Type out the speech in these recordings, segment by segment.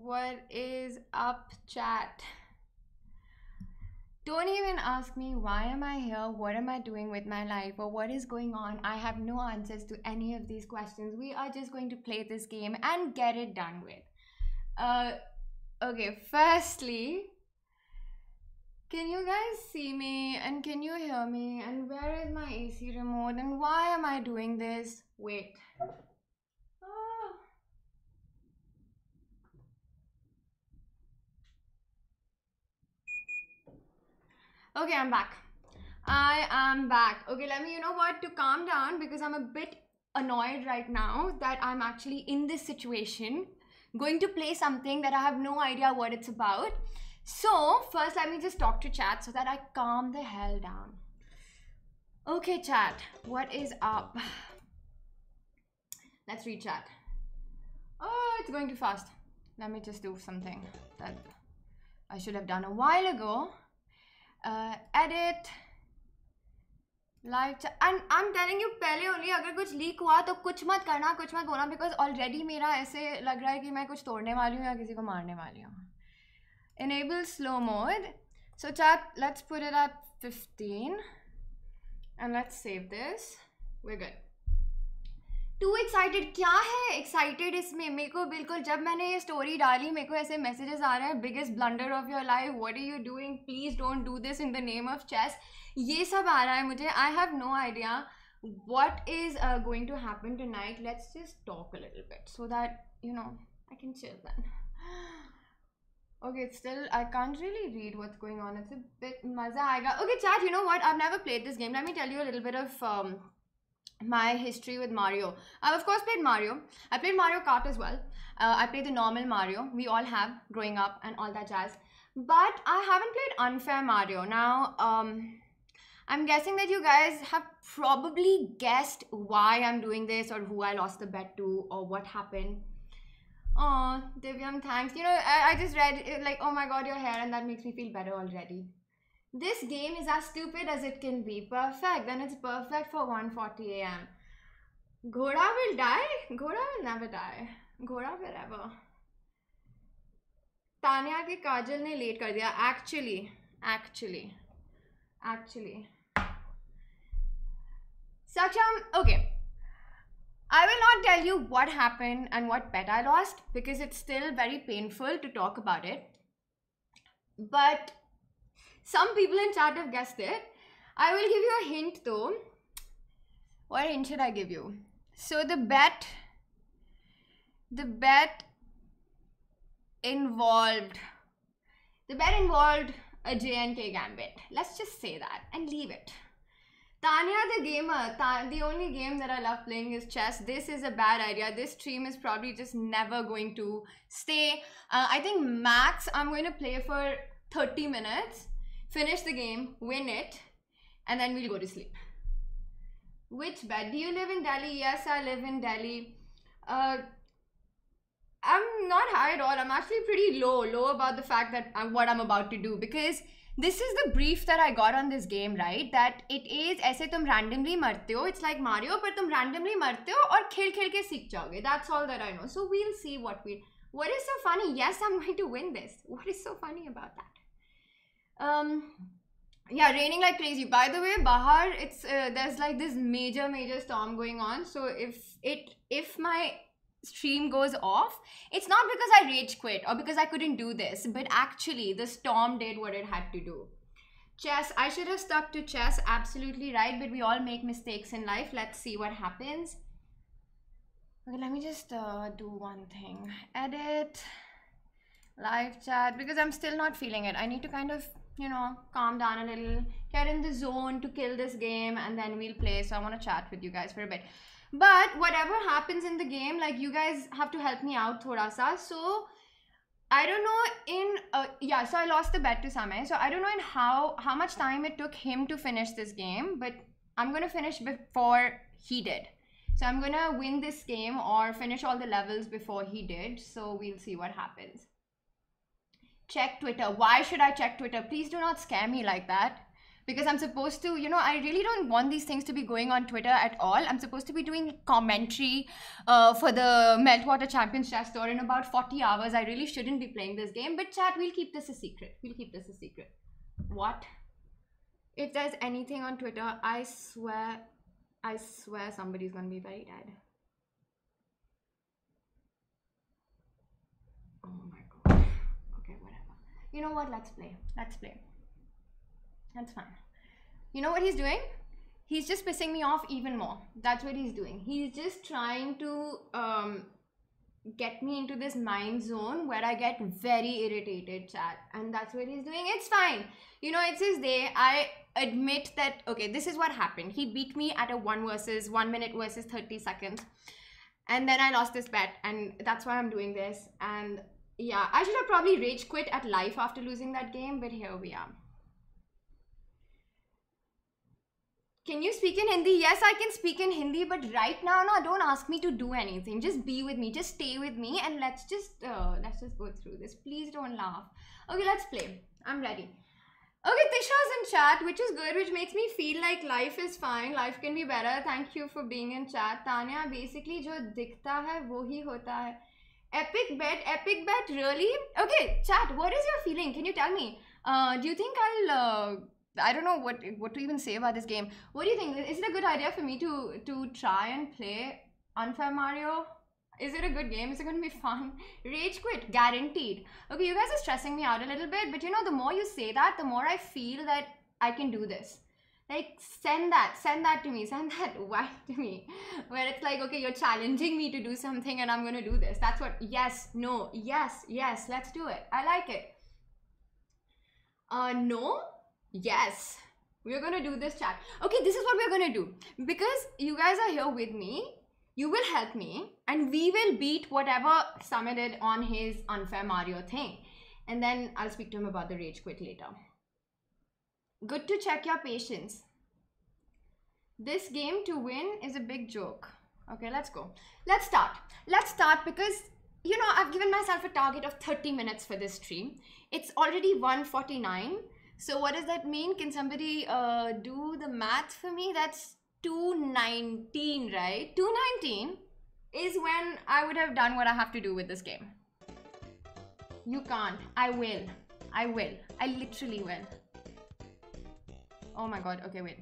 What is up, chat? Don't even ask me why am I here, what am I doing with my life, or what is going on. I have no answers to any of these questions. We are just going to play this game and get it done with. Uh, okay, firstly, can you guys see me and can you hear me? And where is my AC remote? And why am I doing this? Wait. Ah. Okay, I'm back. I am back. Okay, let me, you know what, to calm down because I'm a bit annoyed right now that I'm actually in this situation, going to play something that I have no idea what it's about. So, first, let me just talk to chat so that I calm the hell down. Okay, chat, what is up? Let's read chat. Oh, it's going too fast. Let me just do something that I should have done a while ago uh, edit live and I am telling you पहले only अगर कुछ leak हुआ तो कुछ मत करना कुछ मत बोलना बिकॉज़ ऑलरेडी मेरा ऐसे लग रहा है कि मैं कुछ तोड़ने वाली हूँ या किसी को मारने वाली हूँ। Enable slow mode so chat let's put it at 15 and let's save this. We're good. Too excited, क्या है एक्साइटेड इसमें? मेरे को बिल्कुल, जब मैंने ये स्टोरी डाली, मेरे को ऐसे मैसेजेस आ रहे हैं biggest blunder of your life what are you doing please don't do this in the name of chess ये सब आ रहा है मुझे। I have no idea what is going to happen tonight let's just talk little bit so that you know I can chair then okay still I can't really read what going on it's मज़ा आएगा। Okay chat you know what I never played this game let me tell you little bit of my history with Mario. I've of course played Mario. I played Mario Kart as well. Uh, I played the normal Mario. We all have growing up and all that jazz. But I haven't played Unfair Mario. Now, um, I'm guessing that you guys have probably guessed why I'm doing this or who I lost the bet to or what happened. Oh, Divyam, thanks. You know, I, I just read it like, oh my god, your hair, and that makes me feel better already. This game is as stupid as it can be. Perfect, then it's perfect for 1.40 am. Ghoda will die? Ghoda will never die. Ghoda will Tania Tania Kajal ne late kar diya. Actually, actually, actually. Sacham, okay. I will not tell you what happened and what bet I lost because it's still very painful to talk about it. But some people in chat have guessed it. I will give you a hint though. What hint should I give you? So the bet, the bet involved, the bet involved a JNK gambit. Let's just say that and leave it. Tania the gamer, the only game that I love playing is chess. This is a bad idea. This stream is probably just never going to stay. Uh, I think max I'm going to play for 30 minutes finish the game, win it, and then we'll go to sleep. Which bed? Do you live in Delhi? Yes, I live in Delhi. Uh, I'm not high at all. I'm actually pretty low, low about the fact that I'm what I'm about to do because this is the brief that I got on this game, right? That it is ऐसे तुम randomly मरते हो. It's like Mario, but तुम randomly मरते हो और खेल खेल के सीख जाओगे. That's all that I know. So we'll see what we. What is so funny? Yes, I'm going to win this. What is so funny about that? Um yeah raining like crazy. By the way bahar it's uh, there's like this major major storm going on. So if it if my stream goes off it's not because i rage quit or because i couldn't do this but actually the storm did what it had to do. Chess i should have stuck to chess. Absolutely right but we all make mistakes in life. Let's see what happens. Okay let me just uh, do one thing. Edit. Live chat because i'm still not feeling it. I need to kind of you know, calm down a little, get in the zone to kill this game, and then we'll play. So I want to chat with you guys for a bit. But whatever happens in the game, like you guys have to help me out, thoda sa. So I don't know in uh, yeah. So I lost the bet to Samay. So I don't know in how how much time it took him to finish this game, but I'm gonna finish before he did. So I'm gonna win this game or finish all the levels before he did. So we'll see what happens check Twitter. Why should I check Twitter? Please do not scare me like that. because I'm supposed to, you know, I really don't want these things to be going on Twitter at all. I'm supposed to be doing commentary uh, for the Meltwater Champions Chess Tour in about 40 hours. I really shouldn't be playing this game, but chat, we'll keep this a secret. We'll keep this a secret. What? If there's anything on Twitter, I swear, I swear somebody's gonna be very dead. Oh my. You know what? Let's play. Let's play. That's fine. You know what he's doing? He's just pissing me off even more. That's what he's doing. He's just trying to um, get me into this mind zone where I get very irritated, chat. And that's what he's doing. It's fine. You know, it's his day. I admit that, okay, this is what happened. He beat me at a 1 versus 1 minute versus 30 seconds. And then I lost this bet. And that's why I'm doing this. And yeah, I should have probably rage quit at life after losing that game, but here we are. Can you speak in Hindi? Yes, I can speak in Hindi, but right now, no, don't ask me to do anything. Just be with me. Just stay with me, and let's just uh, let's just go through this. Please don't laugh. Okay, let's play. I'm ready. Okay, Tisha's in chat, which is good, which makes me feel like life is fine. Life can be better. Thank you for being in chat. Tania, basically, जो दिखता है वो ही होता है. Epic bet, epic bet, really? Okay, chat. What is your feeling? Can you tell me? Uh, do you think I'll uh, I don't know what what to even say about this game. What do you think? Is it a good idea for me to to try and play Unfair Mario? Is it a good game? Is it going to be fun? Rage quit, guaranteed. Okay, you guys are stressing me out a little bit, but you know, the more you say that, the more I feel that I can do this. Like, send that, send that to me, send that why to me. Where it's like, okay, you're challenging me to do something and I'm to do this. That's what, yes, no, yes, yes, let's do it. I like it. Uh, no, Yes, we're gonna do this chat. Okay, this is what we're gonna do. Because you guys are here with me, you will help me and we will beat whatever Samay did on his unfair Mario thing. And then I'll speak to him about the rage quit later. Good to check your patience. This game to win is a big joke. Okay, let's go. Let's start. Let's start because you know I've given myself a target of 30 minutes for this stream. It's already 149 so what does that mean? Can somebody uh, do the math for me? That's 219, right? 219 is when I would have done what I have to do with this game. You can't. I will. I will. I literally will Oh my god. Okay, wait.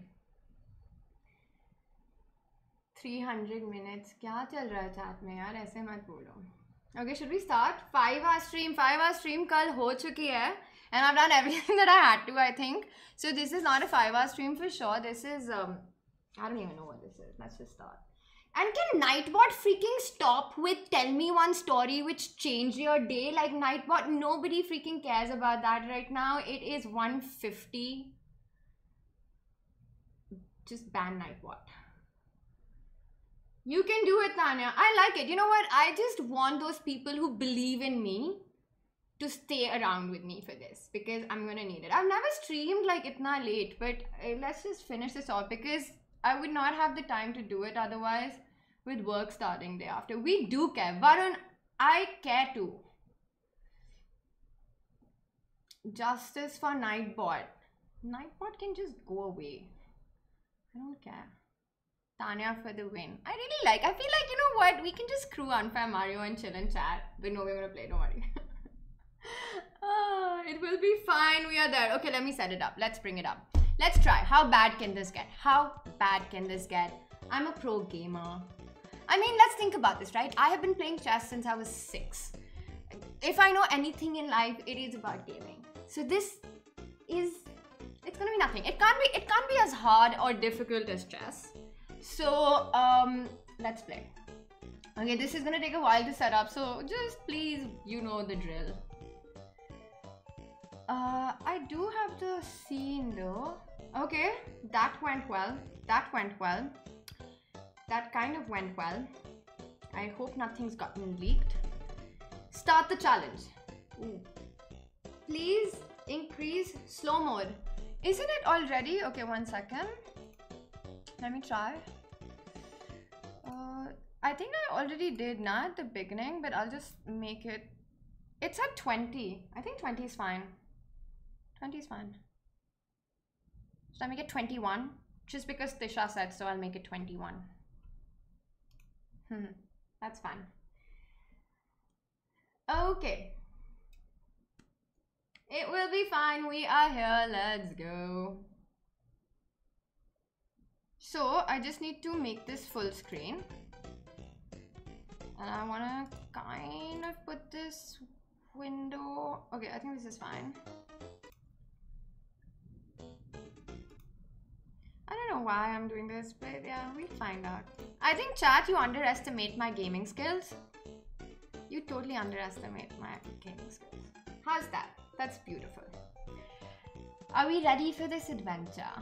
300 minutes. क्या चल रहा है chat में यार ऐसे मत बोलो. Okay, should we start? 5 hour stream. 5 hour stream कल हो चुकी है and I've done everything that I had to, I think. So this is not a five hour stream for sure. This is, um, I don't even know what this is. Let's just start. And can Nightbot freaking stop with tell me one story which changed your day? Like Nightbot, nobody freaking cares about that right now. It is 150. just ban Nightbot. You can do it, Tania. I like it. You know what? I just want those people who believe in me to stay around with me for this because I'm gonna need it. I've never streamed like itna late, but uh, let's just finish this off because I would not have the time to do it otherwise with work starting day after. We do care. Varun, I care too. Justice for Nightbot. Nightbot can just go away. I don't care. Tania for the win. I really like. I feel like you know what? We can just screw unfair Mario and chill and chat. But no, we're gonna play. Don't worry. oh, it will be fine. We are there. Okay, let me set it up. Let's bring it up. Let's try. How bad can this get? How bad can this get? I'm a pro gamer. I mean, let's think about this, right? I have been playing chess since I was six. If I know anything in life, it is about gaming. So this is it's gonna be nothing. It can't be it can't be as hard or difficult as chess. So um let's play. Okay, this is gonna take a while to set up, so just please you know the drill. Uh, I do have the scene though. Okay, that went well. That went well. That kind of went well. I hope nothing's gotten leaked. Start the challenge. Ooh. Please increase slow mode. Isn't it already? Okay, one second. Let me try. Uh, I think I already did not at the beginning, but I'll just make it. It's at 20. I think 20 is fine. 20 is fine. So I make it 21. Just because Tisha said so, I'll make it 21. Hmm, that's fun. Okay. It will be fine. We are here. Let's go. So I just need to make this full screen. And I want to kind of put this window. Okay, I think this is fine. I don't know why I'm doing this, but yeah, we'll find out. I think, chat, you underestimate my gaming skills. You totally underestimate my gaming skills. How's that? That's beautiful. Are we ready for this adventure?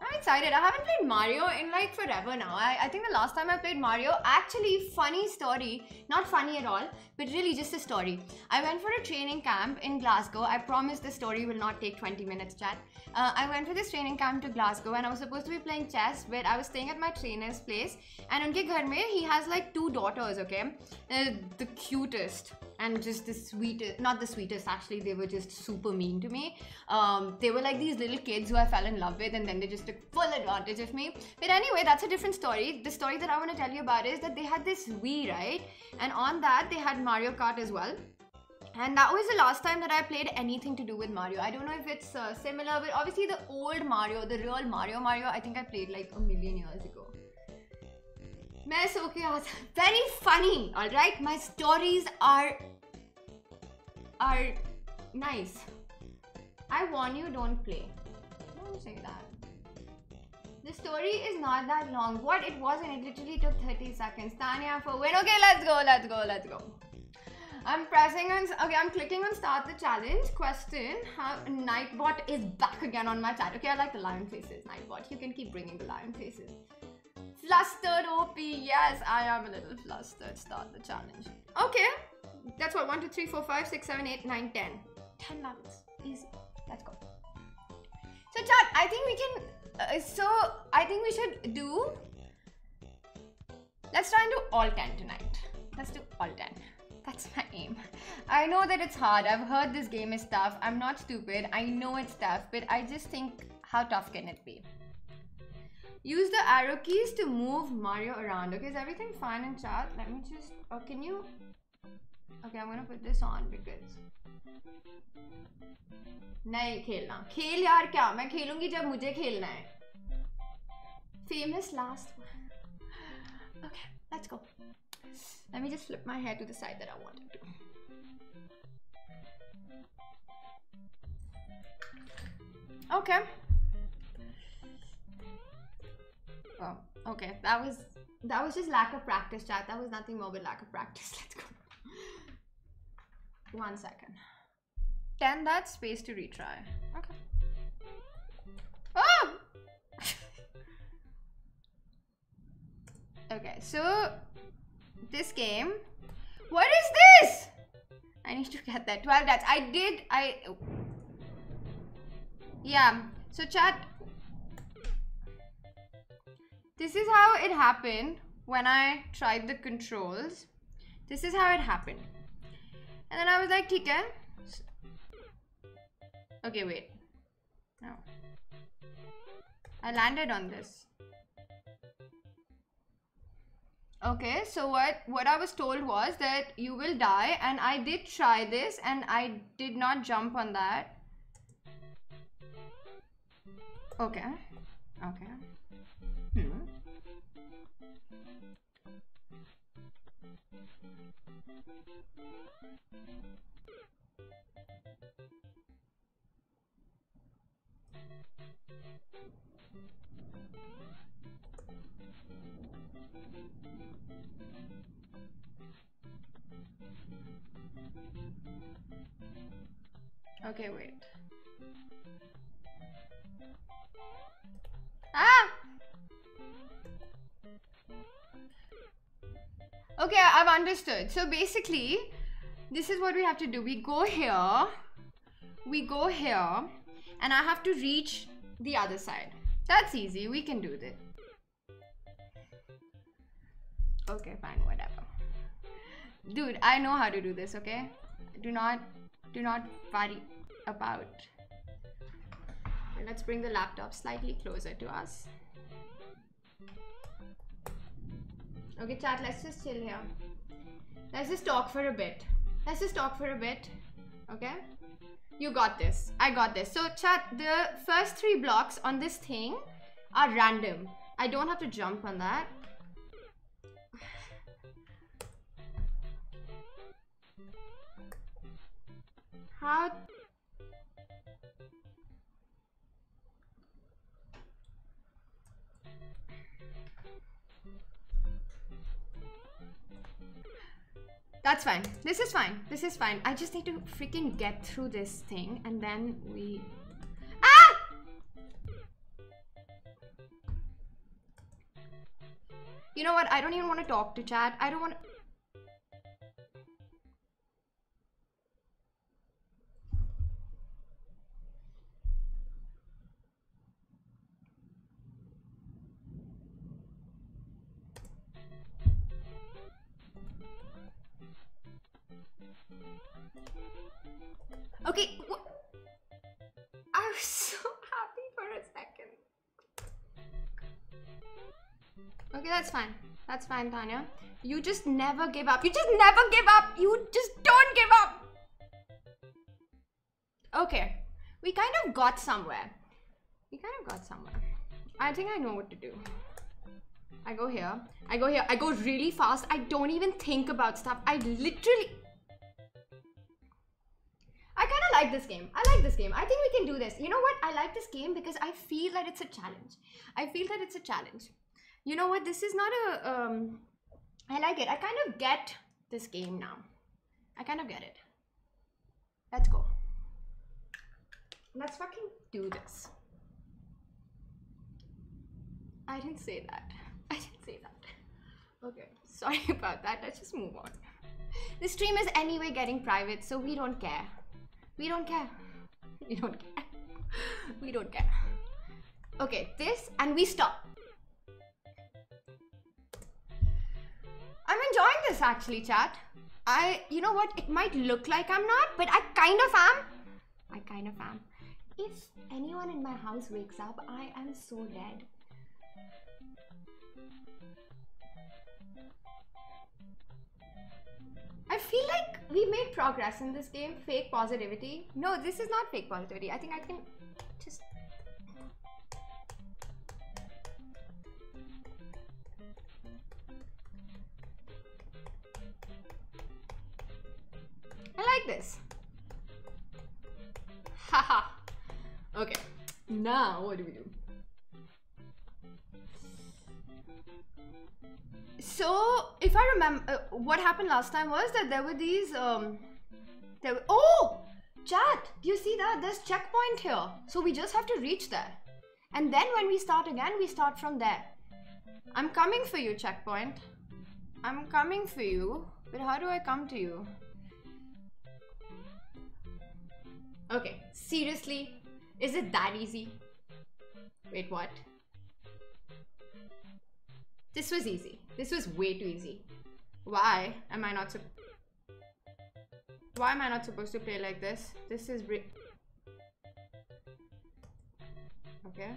I'm excited. I haven't played Mario in like forever now. I, I think the last time I played Mario, actually, funny story, not funny at all, but really just a story. I went for a training camp in Glasgow. I promise the story will not take 20 minutes, chat. Uh, I went for this training camp to Glasgow and I was supposed to be playing chess, but I was staying at my trainer's place. And unke ghar mein, he has like two daughters, okay? Uh, the cutest and just the sweetest, not the sweetest actually, they were just super mean to me. Um, they were like these little kids who I fell in love with and then they just took full advantage of me. But anyway, that's a different story. The story that I want to tell you about is that they had this Wii, right? And on that, they had Mario Kart as well. And that was the last time that I played anything to do with Mario. I don't know if it's uh, similar, but obviously the old Mario, the real Mario Mario, I think I played like a million years ago. मैं सो All right, very funny are are stories are are nice I warn you don't play say that. The story is not that long. What it was, and it literally took 30 seconds. Tania for win. Okay, let's go, let's go, let's go. I'm pressing on. Okay, I'm clicking on start the challenge. Question: How Nightbot is back again on my chat? Okay, I like the lion faces. Nightbot, you can keep bringing the lion faces. Flustered OP. Yes, I am a little flustered. Start the challenge. Okay. That's what? 1, 2, 3, 4, 5, 6, 7, 8, 9, 10. 10 levels. Easy. Let's go. So, chat, I think we can... Uh, so, I think we should do... Let's try and do all 10 tonight. Let's do all 10. That's my aim. I know that it's hard. I've heard this game is tough. I'm not stupid. I know it's tough. But I just think, how tough can it be? Use the arrow keys to move Mario around. Okay, is everything fine in chat? Let me just... Oh, can you... Okay, I'm gonna put this on because... नहीं खेलना खेल यार क्या मैं खेलूंगी जब मुझे खेलना है famous last one okay let's go let me just flip my hair to the side that I wanted to okay Okay. That was that was just lack of practice, chat. That was nothing more but lack of practice. Let's go. One second. 10 that space to retry. Okay. Oh! okay, so this game. What is this? I need to get that. 12 dots. I did. I. Yeah. So, chat, this is how it happened when I tried the controls. This is how it happened. And then I was like, okay. Okay, wait. No. I landed on this. Okay, so what, what I was told was that you will die and I did try this and I did not jump on that. Okay. Okay. Okay, wait. Ah! Okay, I've understood. So basically, this is what we have to do. We go here, we go here, and I have to reach the other side. That's easy. We can do this. Okay, fine, whatever. Dude, I know how to do this, okay? Do not, do not worry about let's bring the laptop slightly closer to us. Okay, chat, let's just chill here. Let's just talk for a bit. Let's just talk for a bit. Okay? You got this. I got this. So, chat, the first three blocks on this thing are random. I don't have to jump on that. How That's fine. This is fine. This is fine. I just need to freaking get through this thing and then we... Ah! You know what? I don't even want to talk to chat. I don't want to... Okay. I was so happy for a second. Okay, that's fine. That's fine, Tania. You just never give up. You just never give up. You just don't give up. Okay. We kind of got somewhere. We kind of got somewhere. I think I know what to do. I go here. I go here. I go really fast. I don't even think about stuff. I literally like this game. I like this game. I think we can do this. You know what? I like this game because I feel that it's a challenge. I feel that it's a challenge. You know what? This is not a. Um, I like it. I kind of get this game now. I kind of get it. Let's go. Let's fucking do this. I didn't say that. I didn't say that. Okay. Sorry about that. Let's just move on. The stream is anyway getting private, so we don't care. We don't care. We don't care. We don't care. Okay, this and we stop. I'm enjoying this actually, chat. I, you know what? It might look like I'm not, but I kind of am. I kind of am. If anyone in my house wakes up, I am so dead. We made progress in this game. Fake positivity. No, this is not fake positivity. I think I can just... I like this. Haha. okay. Now, what do we do? So, if I remember, uh, what happened last time was that there were these, um, there were, oh, chat, do you see that? There's checkpoint here. So we just have to reach there. And then when we start again, we start from there. I'm coming for you, checkpoint. I'm coming for you. But how do I come to you? Okay, seriously? Is it that easy? Wait, what? This was easy. This was way too easy. Why am I not so... Why am I not supposed to play like this? This is... Okay.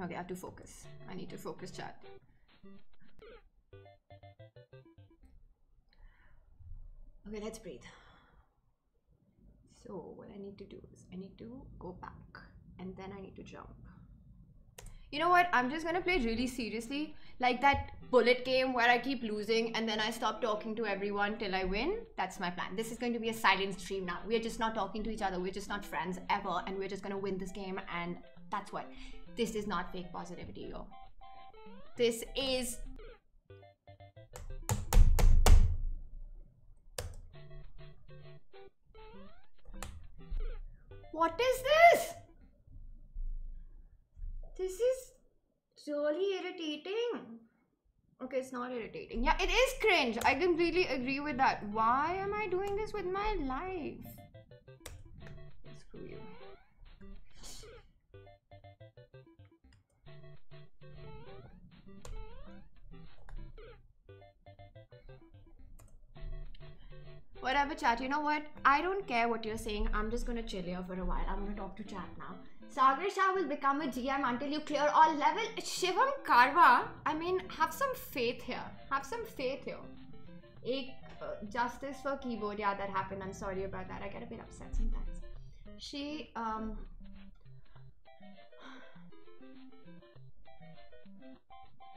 Okay, I have to focus. I need to focus chat. Okay, let's breathe. So what I need to do is I need to go back and then I need to jump. You know what? I'm just gonna play really seriously, like that bullet game where I keep losing and then I stop talking to everyone till I win. That's my plan. This is going to be a silent stream now. We're just not talking to each other. We're just not friends ever, and we're just gonna win this game. And that's what. This is not fake positivity, yo. This is What is this? This is really irritating. Okay, it's not irritating. Yeah, it is cringe. I completely agree with that. Why am I doing this with my life? Screw you. Whatever, chat. You know what? I don't care what you're saying. I'm just gonna chill here for a while. I'm gonna talk to chat now. Sagar Shah will become a GM until you clear all level. Shivam Karwa, I mean, have some faith here. Have some faith here. Ek, uh, justice for keyboard. Yeah, that happened. I'm sorry about that. I get a bit upset sometimes. She, um.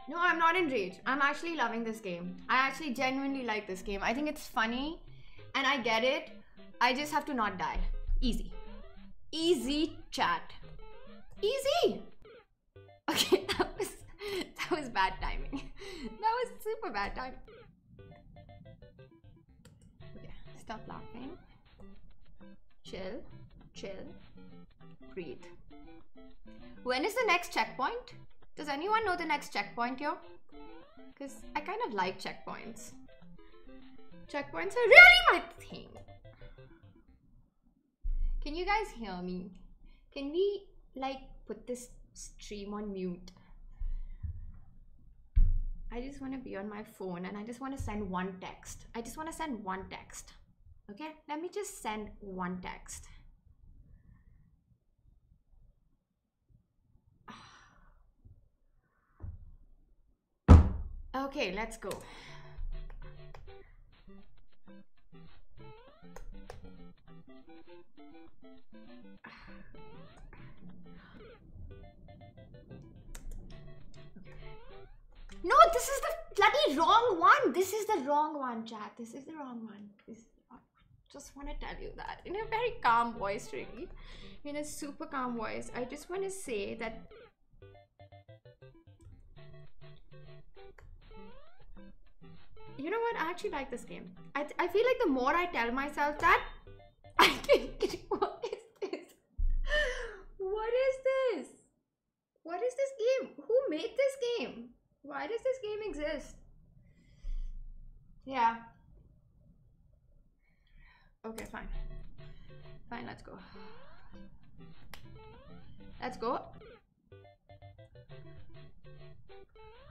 No, I'm not in rage. I'm actually loving this game. I actually genuinely like this game. I think it's funny and I get it. I just have to not die. Easy. Easy chat. Easy. Okay, that was that was bad timing. That was super bad timing. Okay, stop laughing. Chill, chill, breathe. When is the next checkpoint? Does anyone know the next checkpoint here? Because I kind of like checkpoints. Checkpoints are really my thing. Can you guys hear me? Can we like put this stream on mute? I just want to be on my phone and I just want to send one text. I just want to send one text. Okay, let me just send one text. Okay, let's go. No, this is the bloody wrong one. This is the wrong one, chat. This is the wrong one. This just want to tell you that in a very calm voice, really. In a super calm voice. I just want to say that you know what? I actually like this game. I, I feel like the more I tell myself that, I think, what is this? What is this? What is this game? Who made this game? Why does this game exist? Yeah. Okay, fine. Fine, let's go. Let's go.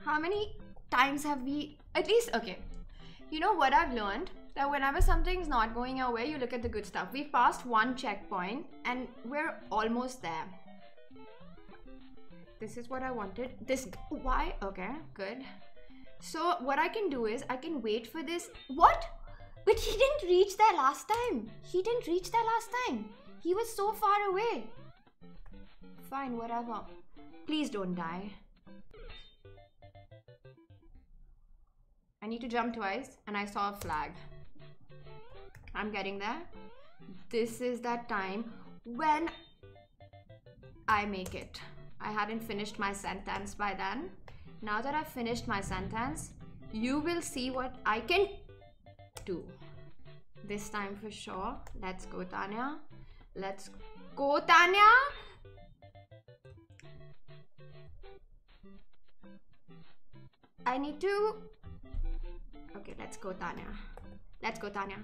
How many times have we at least okay you know what i've learned? That whenever something's not going our way you look at the good stuff. We've passed one checkpoint and we're almost there. This is what i wanted. This why? Okay good. So what i can do is i can wait for this. What? But he didn't reach there last time. He didn't reach there last time. He was so far away. Fine whatever. Please don't die I need to jump twice and I saw a flag. I'm getting there. This is that time when I make it. I hadn't finished my sentence by then. Now that I've finished my sentence, you will see what I can do. This time for sure. Let's go, Tania. Let's go, Tania. I need to Okay, let's go, Tania. Let's go, Tania.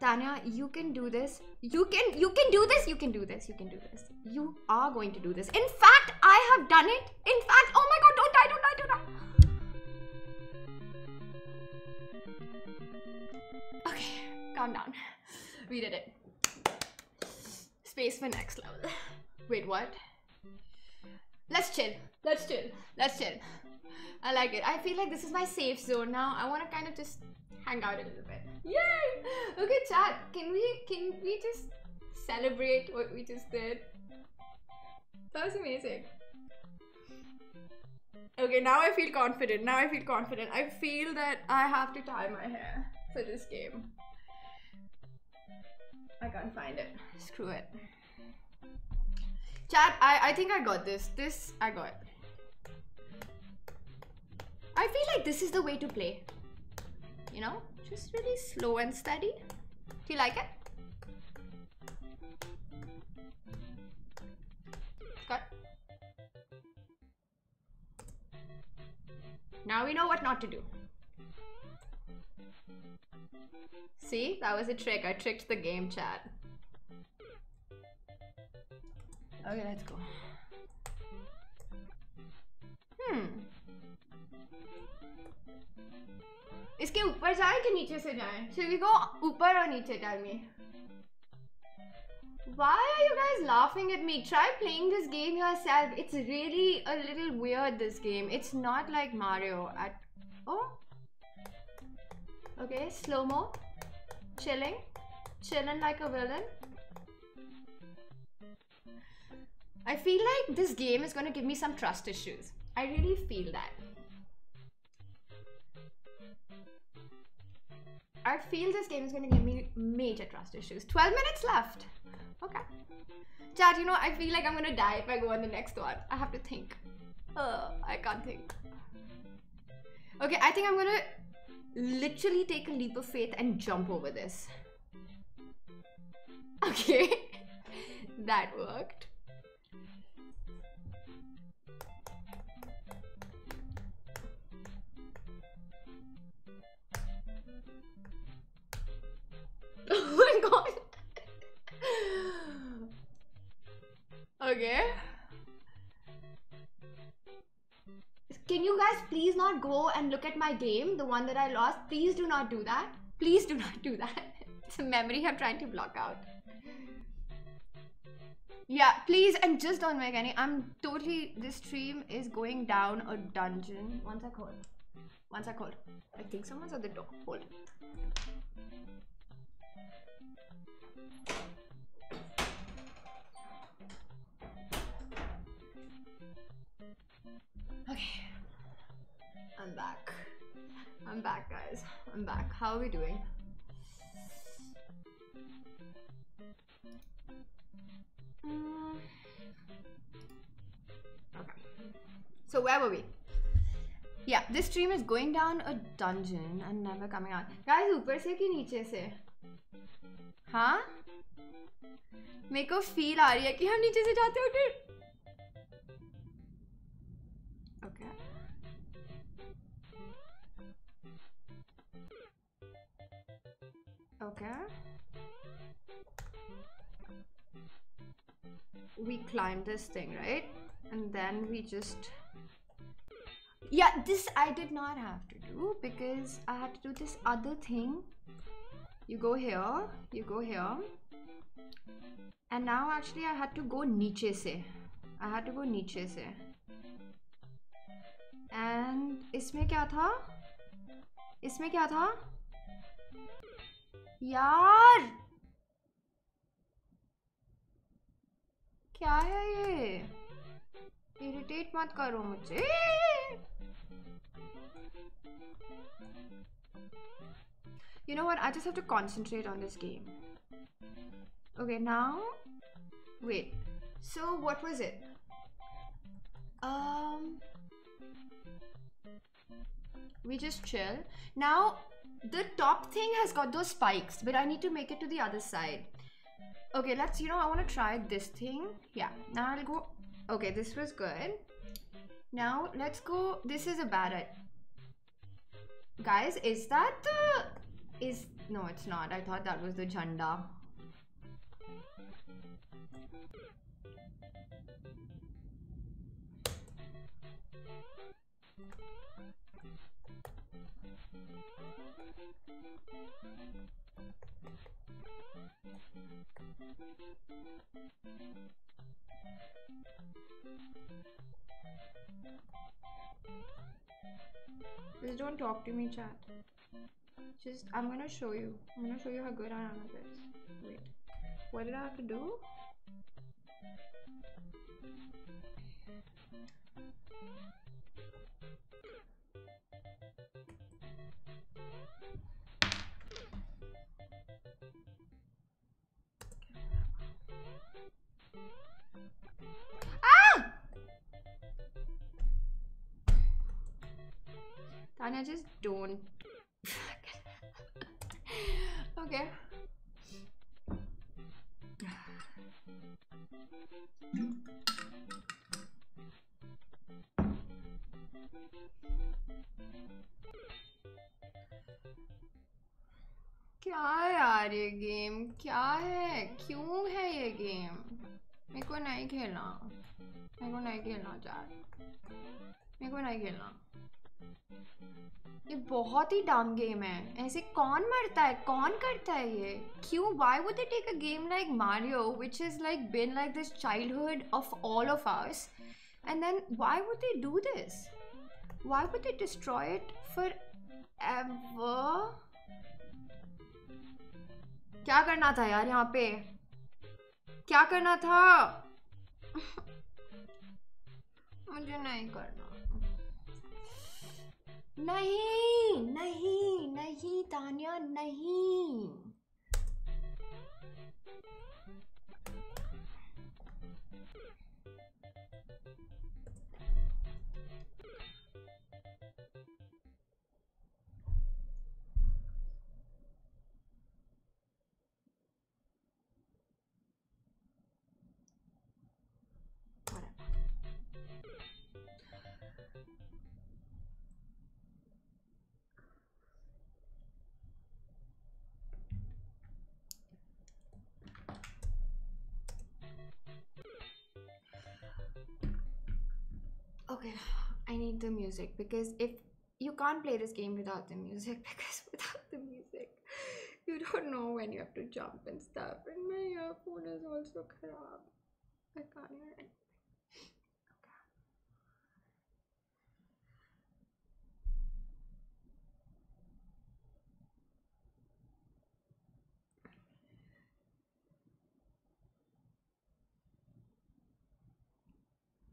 Tania, you can do this. You can you can do this. You can do this. You can do this. You are going to do this. In fact, I have done it. In fact, oh my god, don't die, don't die, don't die. Okay, calm down. We did it. Space for next level. Wait, what? Let's chill. Let's chill. Let's chill. I like it. I feel like this is my safe zone now. I want to kind of just hang out a little bit. Yay! Okay, chat. Can we can we just celebrate what we just did? That was amazing. Okay, now I feel confident. Now I feel confident. I feel that I have to tie my hair for this game. I can't find it. Screw it. Chat, I, I think I got this. This, I got. I feel like this is the way to play. You know, just really slow and steady. Do you like it? Good. Now we know what not to do. See, that was a trick. I tricked the game chat. Okay, let's go. Hmm. इसके इसके ऊपर जाए कि नीचे से जाए Should we go ऊपर और नीचे tell me Why are you guys laughing at me? Try playing this game yourself. It's really a little weird this game. It's not like Mario at Oh. Okay, slow-mo. Chilling. Chilling like a villain. I feel like this game is going to give me some trust issues. I really feel that. I feel this game is going to give me major trust issues. 12 minutes left. Okay. Chat, you know, I feel like I'm going to die if I go on the next one. I have to think. Uh, I can't think. Okay, I think I'm going to literally take a leap of faith and jump over this. Okay. that worked. Okay. Can you guys please not go and look at my game, the one that I lost? Please do not do that. Please do not do that. It's a memory I'm trying to block out. Yeah, please, and just don't make any. I'm totally. This stream is going down a dungeon. One sec, hold. One sec, hold. I think someone's at the door. Hold. Okay. I'm back. I'm back, guys. I'm back. How are we doing? Mm. Okay. So where were we? Yeah, this stream is going down a dungeon and never coming out. Guys, ऊपर से कि नीचे से? हाँ? मेरे को feel आ रही है कि हम नीचे से जाते हो फिर Okay. Okay. We climb this thing, right? And then we just. Yeah, this I did not have to do because I had to do this other thing. You go here, you go here. And now actually I had to go niche se. I had to go niche se. And इसमें क्या था? इसमें क्या था? यार! क्या है ये? इरिटेट मत करो मुझे। You know what I just have to concentrate on this game okay now wait so what was it we just chill. Now the top thing has got those spikes but i need to make it to the other side. Okay let's you know i want to try this thing. Yeah now i'll go okay this was good. Now let's go this is a bad guys is that the is no it's not. I thought that was the chanda Please don't talk to me, chat. Just, I'm gonna show you. I'm gonna show you how good I am at this. Wait. What did I have to do? Ah! Tania, just don't. okay. क्या यार ये game? क्या है? क्यों है ये game? मेरे को नहीं खेलना। मेरे को नहीं खेलना चार मेरे को नहीं खेलना। ये बहुत ही डम गेम है। ऐसे कौन मरता है? कौन करता है ये? क्यों? Why would they take a game like Mario which is like been like this childhood of all of ours and then why would they do this why would they destroy it forever क्या करना था यार यहाँ पे? क्या करना था? मुझे नहीं करना। नहीं नहीं नहीं, तानिया, नहीं। Okay i need the music because if you can't play this game without the music because without the music you don't know when you have to jump and stuff and my earphone is also crap i can't hear anything.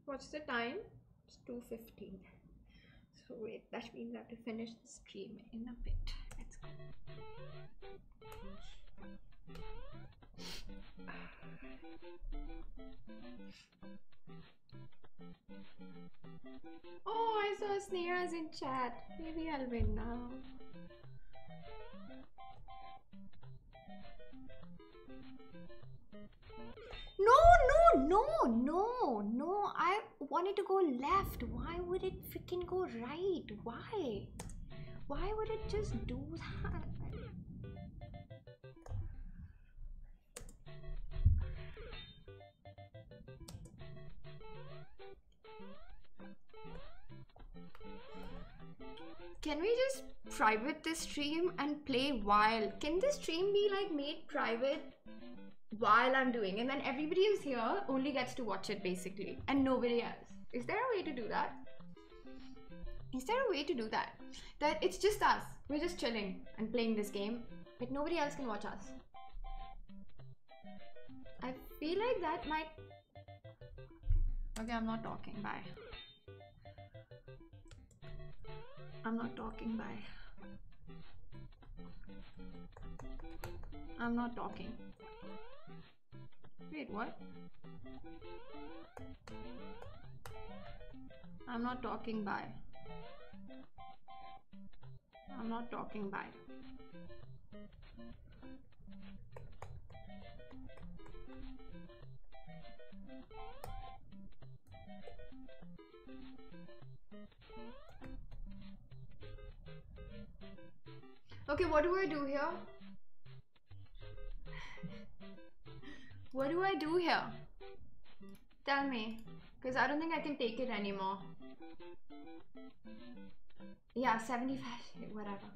What's the time? It's 2.15. So wait, that means I have to finish the stream in a bit. Let's go. Oh, I saw Sneha's in chat. Maybe I'll win now. No, no, no, no, no. I wanted to go left. Why would it freaking go right? Why? Why would it just do that? Can we just private this stream and play while? Can this stream be like made private while I'm doing and then everybody who's here only gets to watch it basically and nobody else. Is there a way to do that? Is there a way to do that? That it's just us. We're just chilling and playing this game, but nobody else can watch us. I feel like that might. Okay, I'm not talking. Bye. I'm not talking. Bye. I'm not talking. Wait, what? I'm not talking by. I'm not talking by. Okay, what do I do here? What do I do here? Tell me. Because I don't think I can take it anymore. Yeah, 75, whatever.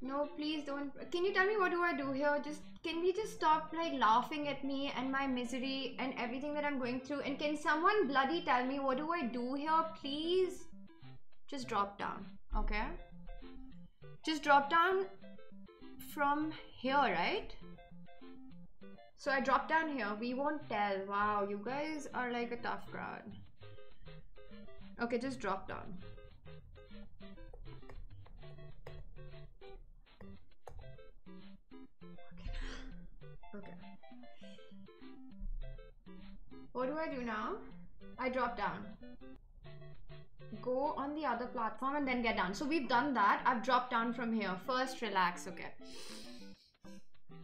No, please don't. Can you tell me what do I do here? Just can we just stop like laughing at me and my misery and everything that I'm going through? And can someone bloody tell me what do I do here, please? Just drop down, okay? Just drop down from here, right? So I drop down here. We won't tell. Wow, you guys are like a tough crowd. Okay, just drop down. Okay. What do I do now? I drop down. Go on the other platform and then get down. So we've done that. I've dropped down from here. First, relax. Okay.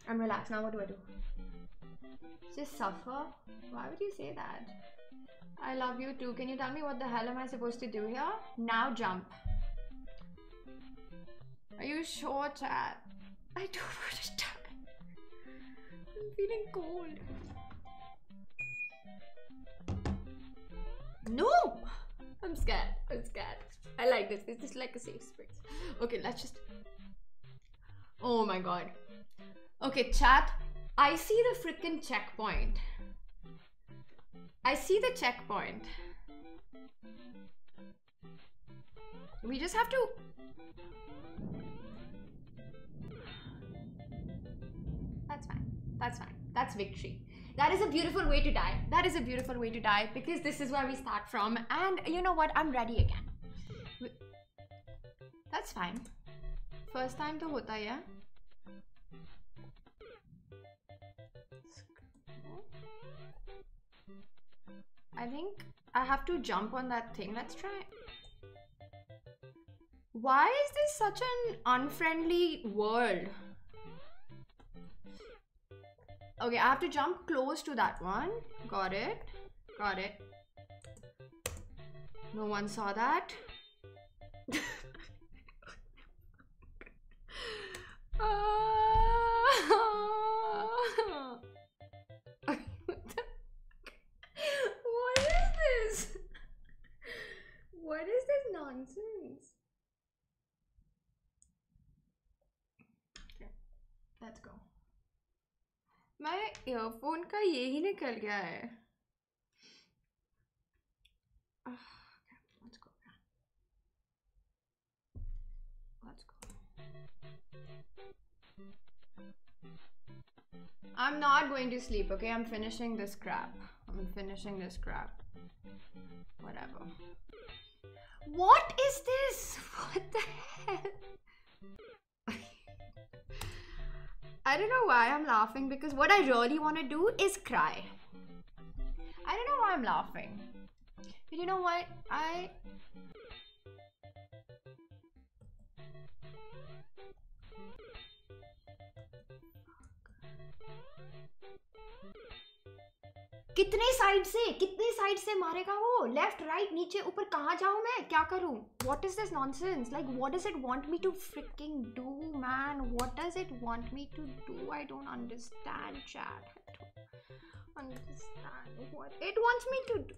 I'm relaxed. Now what do I do? Just suffer? Why would you say that? I love you too. Can you tell me what the hell am I supposed to do here? Now jump. Are you sure, chat? I don't want to die. I'm feeling cold. No! I'm scared. I'm scared. I like this. This is like a safe space. Okay, let's just. Oh my god. Okay, chat. I see the freaking checkpoint. I see the checkpoint. We just have to. That's fine. That's fine. That's victory. That is a beautiful way to die. That is a beautiful way to die because this is where we start from. And you know what? I'm ready again. That's fine. First time to hota hai. I think I have to jump on that thing. Let's try. Why is this such an unfriendly world? Okay, I have to jump close to that one. Got it. Got it. No one saw that. what ah. What is this nonsense? Okay, let's go. मेरे earphone का ये ही निकल गया है Ah, okay, let's go again. Let's go. I'm not going to sleep, okay? I'm finishing this crap. I'm finishing this crap. Whatever. What is this? What the hell? I don't know why I'm laughing because what I really want to do is cry. I don't know why I'm laughing. But you know what? I. कितने side से कितने side से मारेगा वो left right नीचे ऊपर कहाँ जाऊँ मैं क्या करूँ what is this nonsense like what does it want me to freaking do man what does it want me to do I don't understand chat understand what it me to do.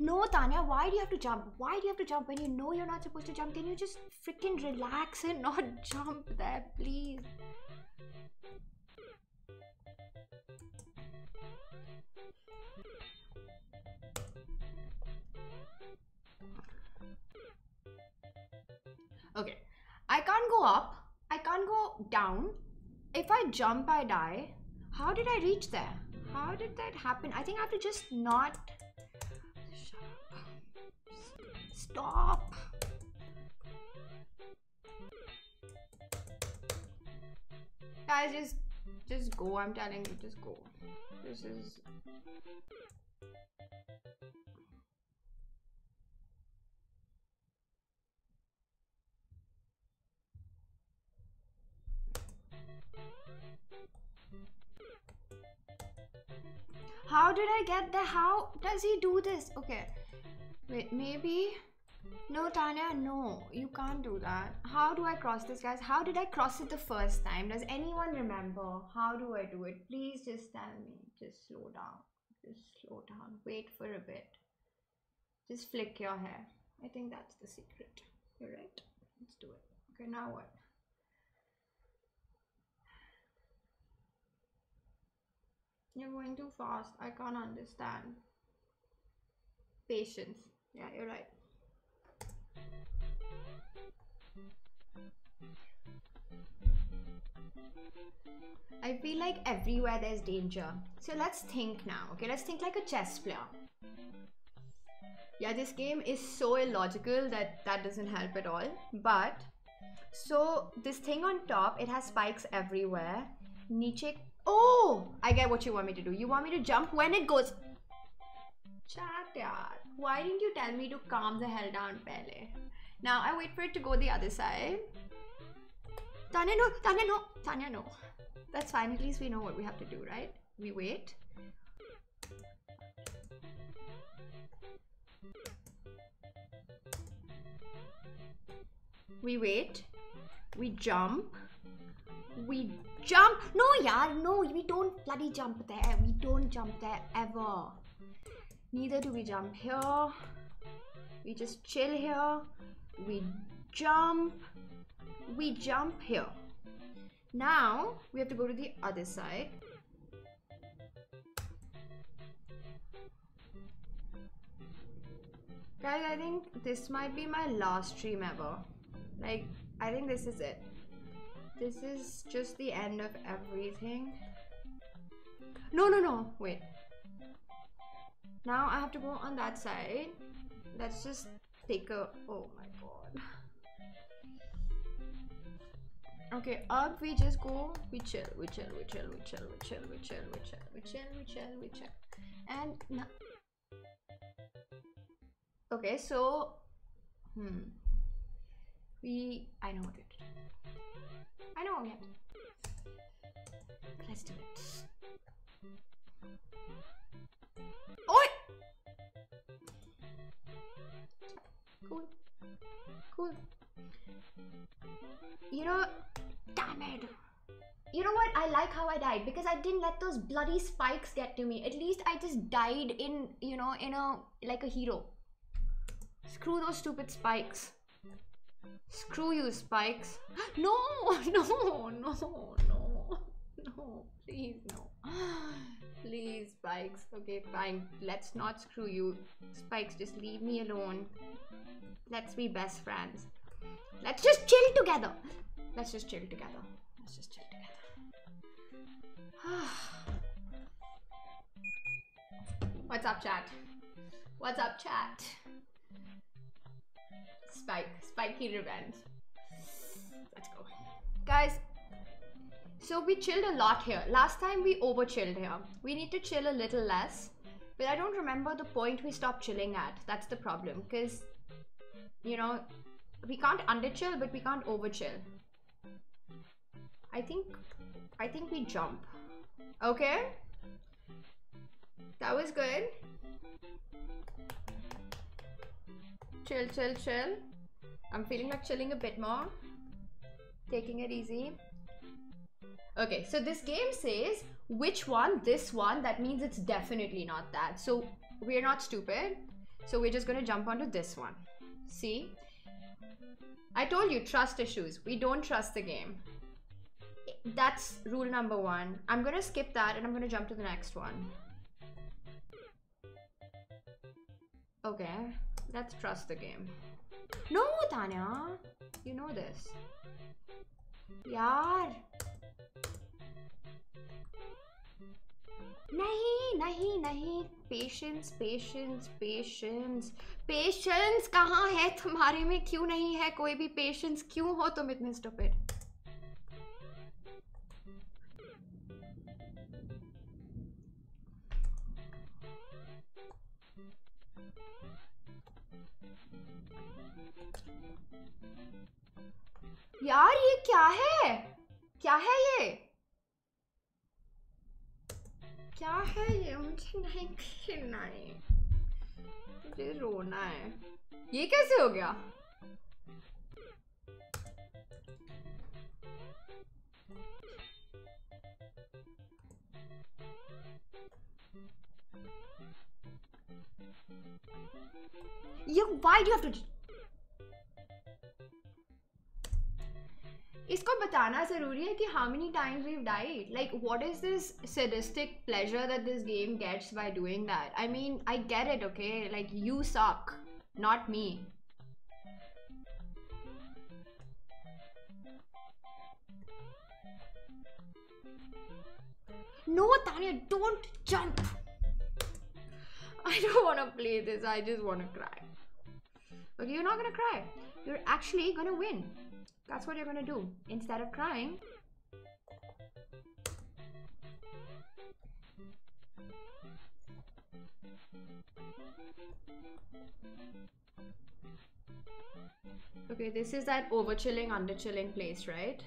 No, Tanya, why do you have to jump? Why do you have to jump when you know you're not supposed to jump? Can you just freaking relax and not jump there, please? Okay, I can't go up, I can't go down. If I jump, I die. How did I reach there? How did that happen? I think I have to just not. Stop. Guys, just just go. I'm telling you, just go. This is How did I get there? How does he do this? Okay. Wait, maybe. No, Tania, no. You can't do that. How do I cross this, guys? How did I cross it the first time? Does anyone remember? How do I do it? Please just tell me. Just slow down. Just slow down. Wait for a bit. Just flick your hair. I think that's the secret. You're right. Let's do it. Okay, now what? You're going too fast. I can't understand. Patience. Yeah, you're right. I feel like everywhere there's danger. So let's think now. Okay, let's think like a chess player. Yeah, this game is so illogical that that doesn't help at all. But so this thing on top, it has spikes everywhere. Niche. Oh, I get what you want me to do. You want me to jump when it goes. Chat, yaar. Why didn't you tell me to calm the hell down, pehle? Now I wait for it to go the other side. Tania, no, Tania, no, Tania, no. That's fine. At least we know what we have to do, right? We wait. We wait. We jump. We jump. No, yeah, no, we don't bloody jump there. We don't jump there ever. Neither do we jump here. We just chill here. We jump. We jump here. Now we have to go to the other side. Guys, I think this might be my last stream ever. Like, I think this is it. This is just the end of everything. No, no, no. Wait. Now I have to go on that side. Let's just take a... Oh my god. Okay, up we just go, we chill, we chill, we chill, we chill, we chill, we chill, we chill, we chill, we chill, we chill. And now... Okay, so... Hmm. We... I know what to do. I know what to do. Let's do it. Oi! Cool. Cool. You know, damn it. You know what? I like how I died because I didn't let those bloody spikes get to me. At least I just died in, you know, in a, like a hero. Screw those stupid spikes. Screw you, spikes. No, no, no, no, no. Please, no. Please, Spikes. Okay, fine. Let's not screw you. Spikes, just leave me alone. Let's be best friends. Let's just chill together. Let's just chill together. Let's just chill together. What's up, chat? What's up, chat? Spike. Spiky revenge. Let's go. Guys, so we chilled a lot here. Last time we over chilled here. We need to chill a little less. But I don't remember the point we stopped chilling at. That's the problem. Because, you know, we can't under chill, but we can't over chill. I think, I think we jump. Okay? That was good. Chill, chill, chill. I'm feeling like chilling a bit more. Taking it easy. Okay, so this game says which one, this one, that means it's definitely not that. So we're not stupid. So we're just gonna jump onto this one. See? I told you, trust issues. We don't trust the game. That's rule number one. I'm gonna skip that and I'm gonna jump to the next one. Okay, let's trust the game. No, Tanya! You know this. Yaar! नहीं नहीं नहीं patience patience patience patience कहाँ है तुम्हारे में क्यों नहीं है कोई भी पेशेंस क्यों हो तुम इतने स्टूपिड यार ये क्या है? क्या है ये? क्या है ये? मुझे नहीं खेलना है। मुझे रोना है। ये कैसे हो गया? You, why do you have to इसको बताना ज़रूरी है कि how many times we died like what is this sadistic pleasure that this game gets by doing that I mean I get it okay like you suck not me No, Tanya, don't jump. I don't want to play this. I just want to cry. But you're not gonna cry. You're actually gonna win. That's what you're gonna do. Instead of crying, Okay, this is that over chilling, under chilling place, right?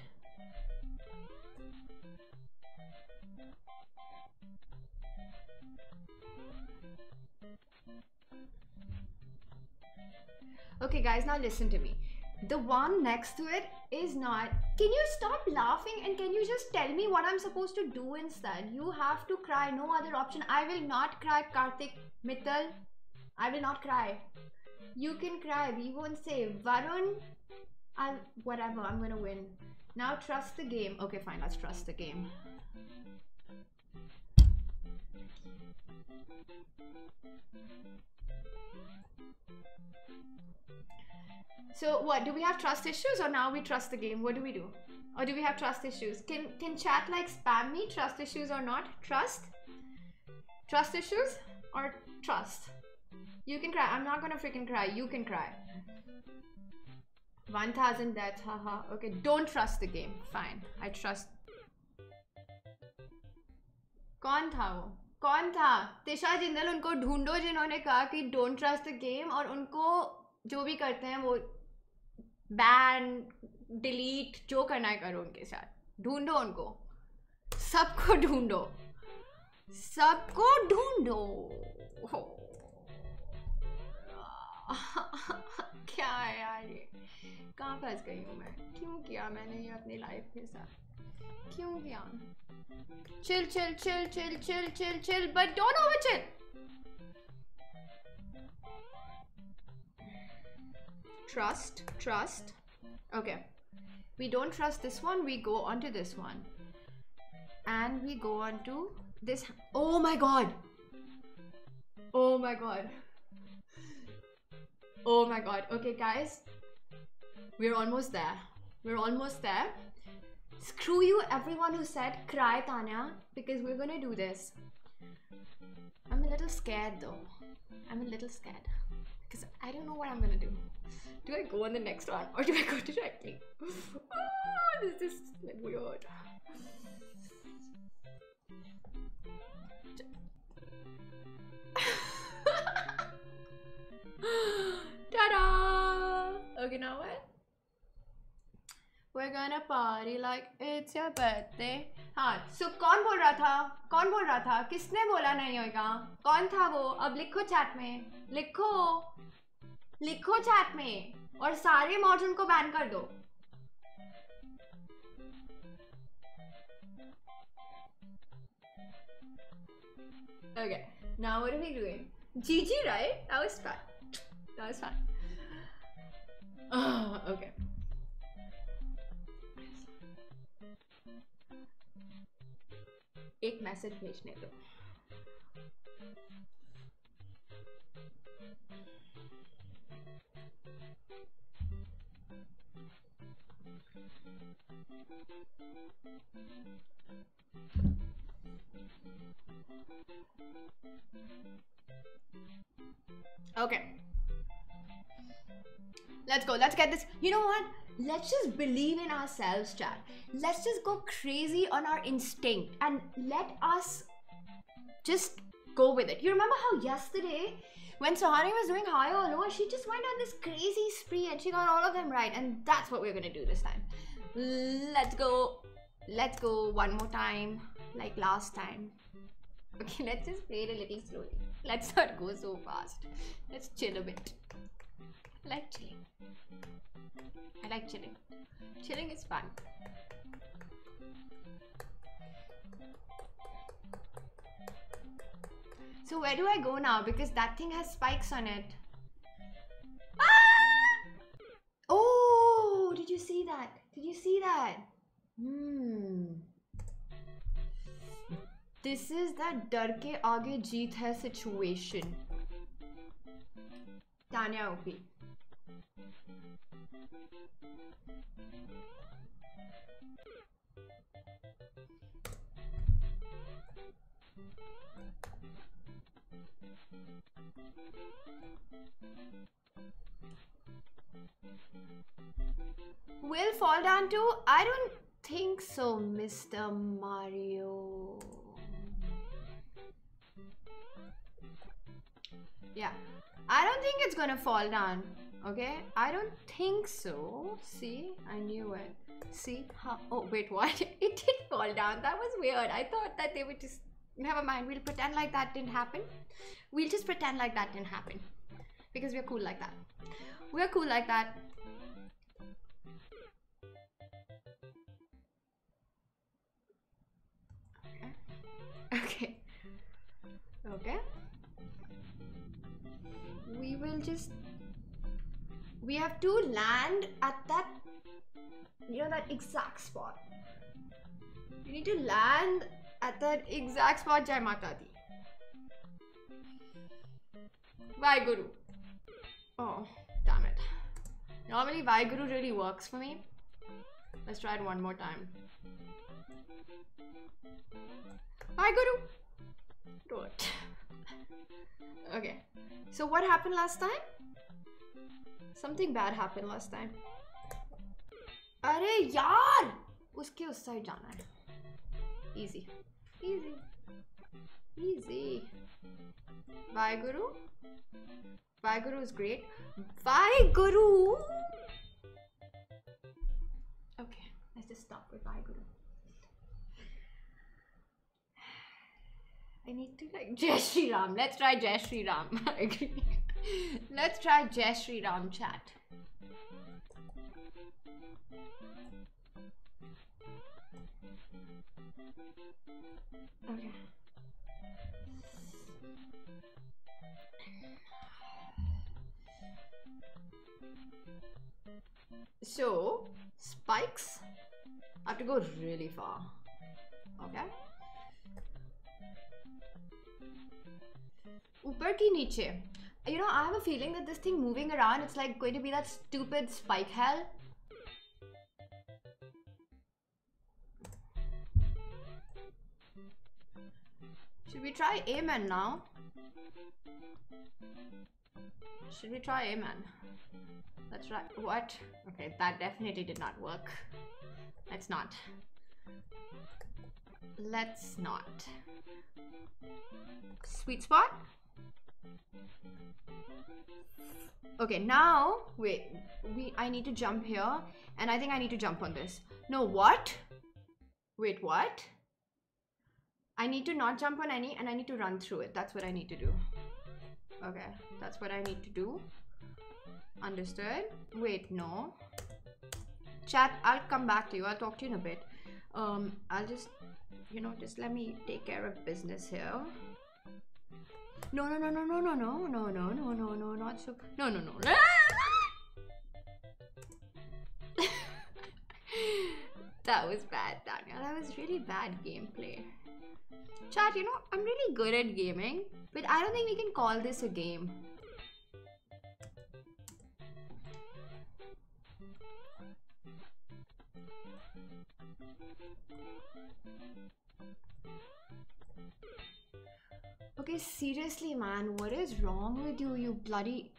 Okay, guys, now listen to me The one next to it is not. Can you stop laughing and can you just tell me what I'm supposed to do instead? You have to cry, no other option. I will not cry, Karthik Mittal. I will not cry. You can cry, we won't say. Varun, I'll. Whatever, I'm gonna win. Now trust the game. Okay, fine, let's trust the game. So what do we have trust issues or now we trust the game? What do we do? Or do we have trust issues? Can can chat like spam me trust issues or not? Trust? Trust issues or trust? You can cry. I'm not gonna freaking cry. You can cry. 1000 deaths. Haha. Okay, don't trust the game. Fine. I trust. कौन था वो कौन था तिशा जिंदल उनको ढूंढो जिन्होंने कहा कि डोंट ट्रस्ट द गेम और उनको जो भी करते हैं वो बैन डिलीट जो करना है करो उनके साथ। ढूंढो उनको। सबको ढूंढो। सबको ढूंढो। क्या है यार ये? कहाँ फंस गई हूँ मैं? क्यों किया मैंने ये अपनी लाइफ के साथ? क्यों किया? chill chill chill chill chill chill chill, but don't over chill trust trust. Okay. We don't trust this one we go on to this one. And we go on to this oh my god. Oh my god. Oh my god. Okay guys. We're almost there. We're almost there. Screw you everyone who said cry Tania because we're gonna do this. I'm a little scared though. I'm a little scared because i don't know what i'm gonna do do I go on the next one or do I go directly? Oh, ah, this is like weird. Ta-da! Okay, now what? We're gonna party like it's your birthday. हाँ so कौन बोल रहा था कौन बोल रहा था किसने बोला नहीं होगा कौन था वो अब लिखो चैट में लिखो लिखो चैट में और सारे मॉड्यूल को बैन कर दो Okay, now what are we doing? GG, right? That was fun. That was fun. Oh, okay. एक मैसेज भेजने दो Okay. Let's go. Let's get this. You know what? Let's just believe in ourselves, chat. Let's just go crazy on our instinct and let us just go with it. You remember how yesterday, when Sahani was doing high or low, she just went on this crazy spree and she got all of them right. And that's what we're gonna do this time. Let's go. Let's go one more time, like last time. Okay, let's just play it a little slowly. Let's not go so fast. Let's chill a bit. I like chilling. I like chilling. Chilling is fun. So where do I go now? Because that thing has spikes on it. Ah! Oh, did you see that? Did you see that? Hmm. This is that डर ke aage Jeet hai situation. Tania OP. Will fall down too? I don't think so, Mr. Mario. Yeah. I don't think it's gonna fall down. Okay? I don't think so. See? I knew it. See? Huh? Oh, wait, what? It did fall down. That was weird. I thought that they would just... Never mind. We'll pretend like that didn't happen. We'll just pretend like that didn't happen. Because we're cool like that. We're cool like that. Okay. Okay. okay will just. We have to land at that. You know, that exact spot. We need to land at that exact spot, Jai Mata Di. Waheguru. Oh, damn it. Normally, Waheguru really works for me. Let's try it one more time. Waheguru. Do it. okay. So what happened last time? Something bad happened last time. अरे यार उसके उस side जाना है easy easy easy Vaiguru Vaiguru is great Vaiguru okay let's just stop with Vaiguru I need to like Jai Shri Ram. Let's try Jai Shri Ram. Agree. Let's try Jai Shri Ram chat. Okay. So, spikes I have to go really far. Okay? ऊपर की नीचे you know i have a feeling that this thing moving around it's like going to be that stupid spike hell should we try amen now should we try amen let's try what okay that definitely did not work let's not let's not sweet spot Okay now wait we i need to jump here and i think i need to jump on this. No what? Wait what? I need to not jump on any and i need to run through it. That's what i need to do. Okay that's what i need to do. Understood. Wait no. Chat i'll come back to you. I'll talk to you in a bit. Um i'll just you know just let me take care of business here no, no, no, no, no, no, no, no, no, no, no, no, not so. No, no, no. that was bad, Daniel. That was really bad gameplay. Chat, you know, I'm really good at gaming, but I don't think we can call this a game. Okay, seriously, man, what is wrong with you, you bloody.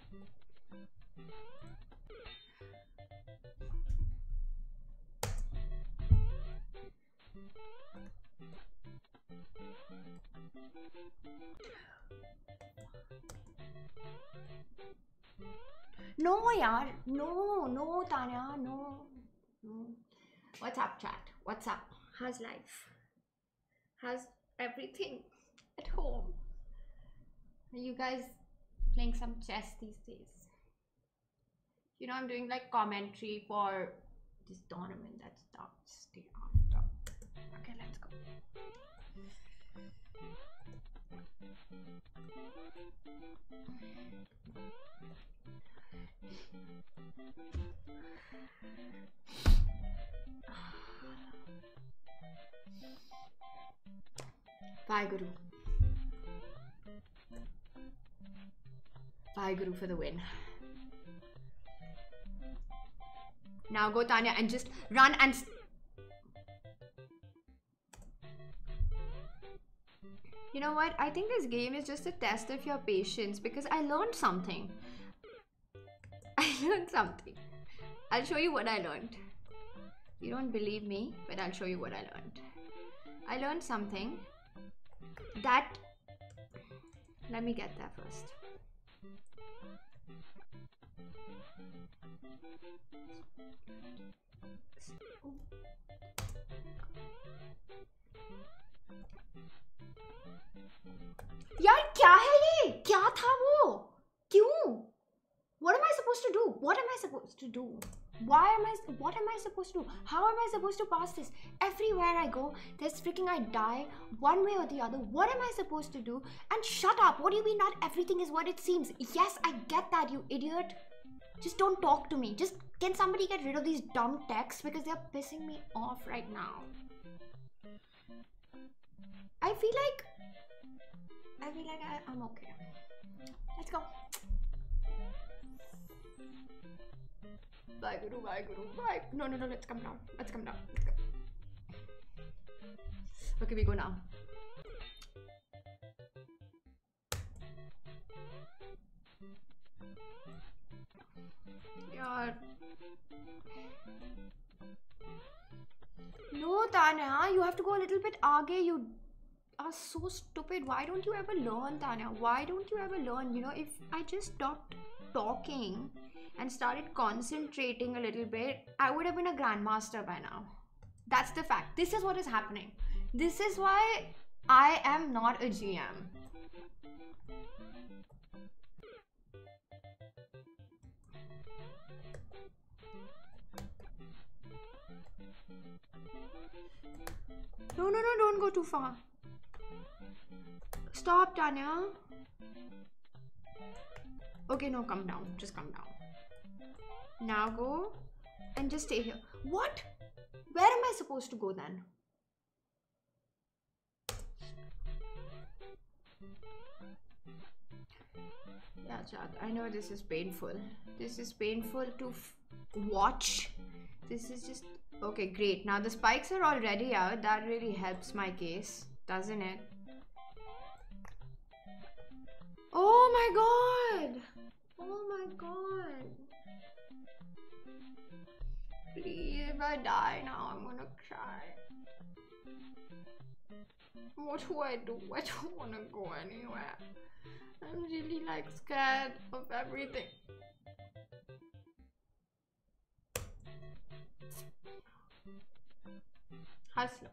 No, yaar. No, no, Tania, no. no. What's up, chat? What's up? How's life? How's everything at home? Are you guys playing some chess these days? You know, I'm doing like commentary for this tournament that starts day after. Okay, let's go. Bye, Guru. Bye, Guru, for the win. Now go, Tania, and just run and. You know what? I think this game is just a test of your patience because I learned something. I learned something. I'll show you what I learned. You don't believe me, but I'll show you what I learned. I learned something that. Let me get that first. यार, क्या है ये? क्या था वो? क्यों? What am I suppose to do what am I suppose to do Why am I? What am I supposed to do? How am I supposed to pass this? Everywhere I go, there's freaking I die one way or the other. What am I supposed to do? And shut up. What do you mean? Not everything is what it seems. Yes, I get that, you idiot. Just don't talk to me. Just can somebody get rid of these dumb texts because they're pissing me off right now. I feel like I feel like I, I'm okay. Let's go. Bye, Guru. Bye, Guru. Bye. No, no, no. Let's come down. Let's come down. Let's go. Okay, we go now. यार No, Tania, you have to go a little bit aage. You are so stupid. Why don't you ever learn, Tania? Why don't you ever learn? You know, if I just stopped talking and started concentrating a little bit, I would have been a grandmaster by now. That's the fact. This is what is happening. This is why I am not a GM. No, no, no, don't go too far. Stop, Tania. Okay, no, come down. Just come down. Now go and just stay here. What? Where am I supposed to go then? Yeah, chat. I know this is painful. This is painful to watch. This is just okay. Great. Now the spikes are already out. That really helps my case, doesn't it? Oh my god! Oh my god! I die now, I'm gonna cry. What do I do? I don't wanna go anywhere. I'm really like scared of everything. हंस लो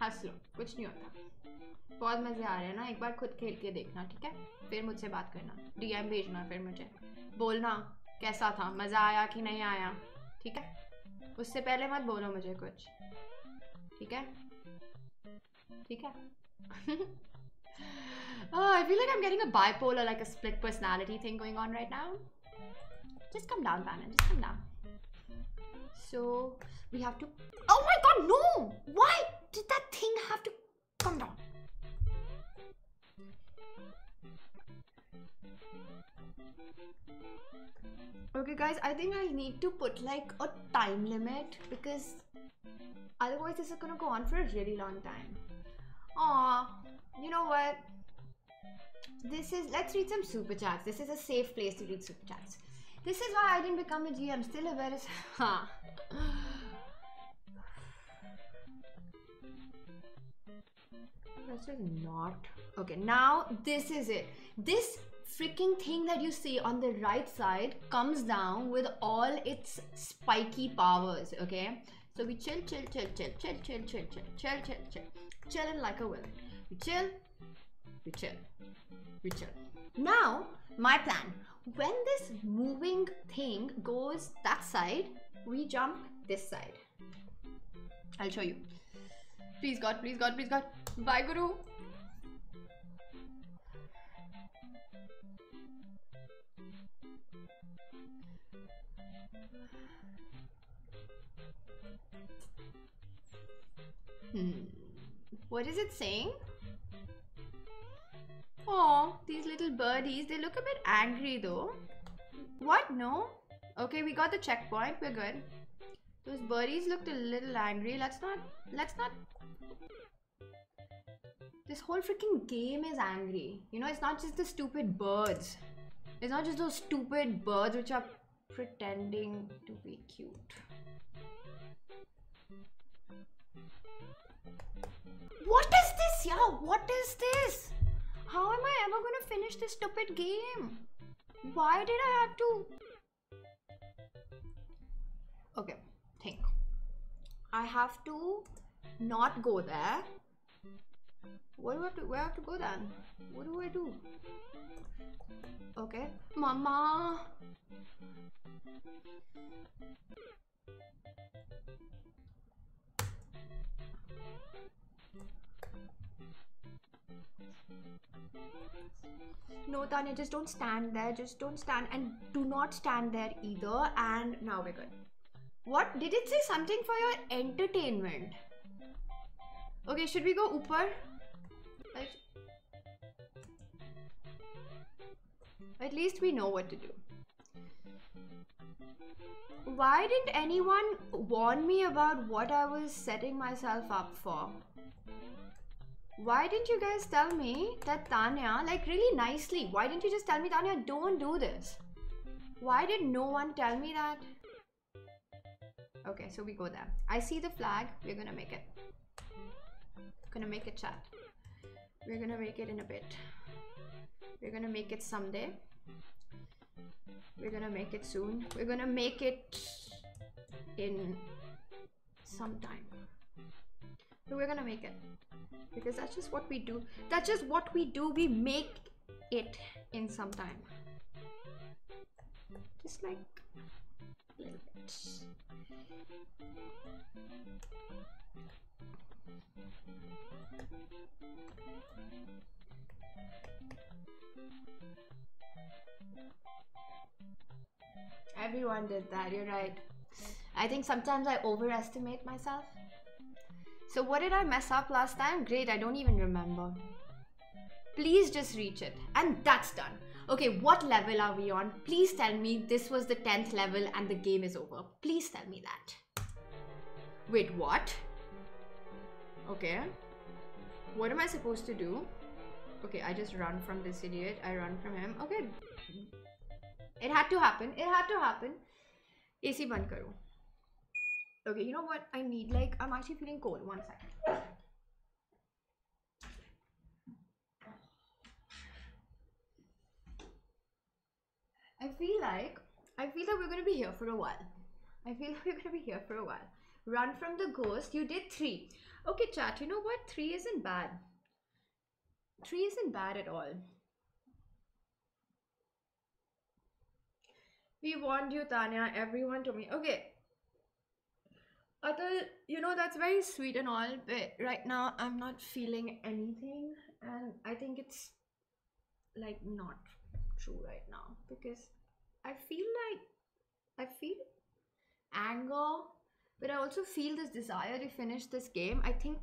हंस लो कुछ नहीं होता बहुत मज़े आ रहे हैं ना एक बार खुद खेल के देखना ठीक है फिर मुझसे बात करना डीएम भेजना फिर मुझे बोलना कैसा था मज़ा आया कि नहीं आया ठीक है उससे पहले मत बोलो मुझे कुछ ठीक है ठीक है oh, I feel like I'm getting a bipolar, like a split personality thing going on right now. Just come down, Bannon. Just come down. So, we have to... Oh my god, no! Why did that thing have to come down? Okay guys, I think I need to put like a time limit because otherwise this is gonna go on for a really long time. Aw, you know what? This is, let's read some super chats. This is a safe place to read super chats. This is why I didn't become a GM. Still a very, huh. That's just not. Okay, now this is it. This freaking thing that you see on the right side comes down with all its spiky powers, okay? So we chill, chill, chill, chill, chill, chill, chill, chill, chill, chill, chill, chilling like a villain. We chill, we chill, we chill. Now, my plan. When this moving thing goes that side, we jump this side. I'll show you. Please God, please God, please God. Bye, Guru. Hmm. What is it saying? Oh, these little birdies, they look a bit angry though. What? No? Okay, we got the checkpoint. We're good. Those birdies looked a little angry. Let's not, let's not. This whole freaking game is angry. You know, it's not just the stupid birds. It's not just those stupid birds which are pretending to be cute. Yeah, what is this? How am I ever gonna finish this stupid game? Why did I have to? Okay, think. I have to not go there. What do I have to, where I have to go then? What do I do? Okay. Mama! No, Tania, just don't stand there. Just don't stand and do not stand there either. And now we're good. What? Did it say something for your entertainment? Okay, should we go? Like- At least we know what to do. Why didn't anyone warn me about what I was setting myself up for? Why didn't you guys tell me that Tania, like really nicely, why didn't you just tell me, Tania, don't do this? Why did no one tell me that? Okay, so we go there. I see the flag, we're gonna make it. Gonna make it chat. We're gonna make it in a bit. We're gonna make it someday. We're gonna make it soon. We're gonna make it in some time. But we're gonna make it. Because that's just what we do. That's just what we do. We make it in some time. Just like a little bit. Everyone did that, you're right. I think sometimes I overestimate myself. So, what did I mess up last time? Great, I don't even remember. Please just reach it. And that's done. Okay, what level are we on? Please tell me this was the 10th level and the game is over. Please tell me that. Wait, what? Okay. What am I supposed to do? Okay, I just run from this idiot. I run from him. Okay. It had to happen. It had to happen. AC band karo. Okay, you know what? I need like I'm actually feeling cold. One second. I feel like I feel that we're gonna be here for a while. I feel like we're gonna be here for a while. Run from the ghost. You did three. Okay, chat. You know what? Three isn't bad. Three isn't bad at all. We warned you, Tania. Everyone told me. Okay. Atul, you know that's very sweet and all, but right now I'm not feeling anything, and I think it's like not true right now because I feel like I feel anger, but I also feel this desire to finish this game. I think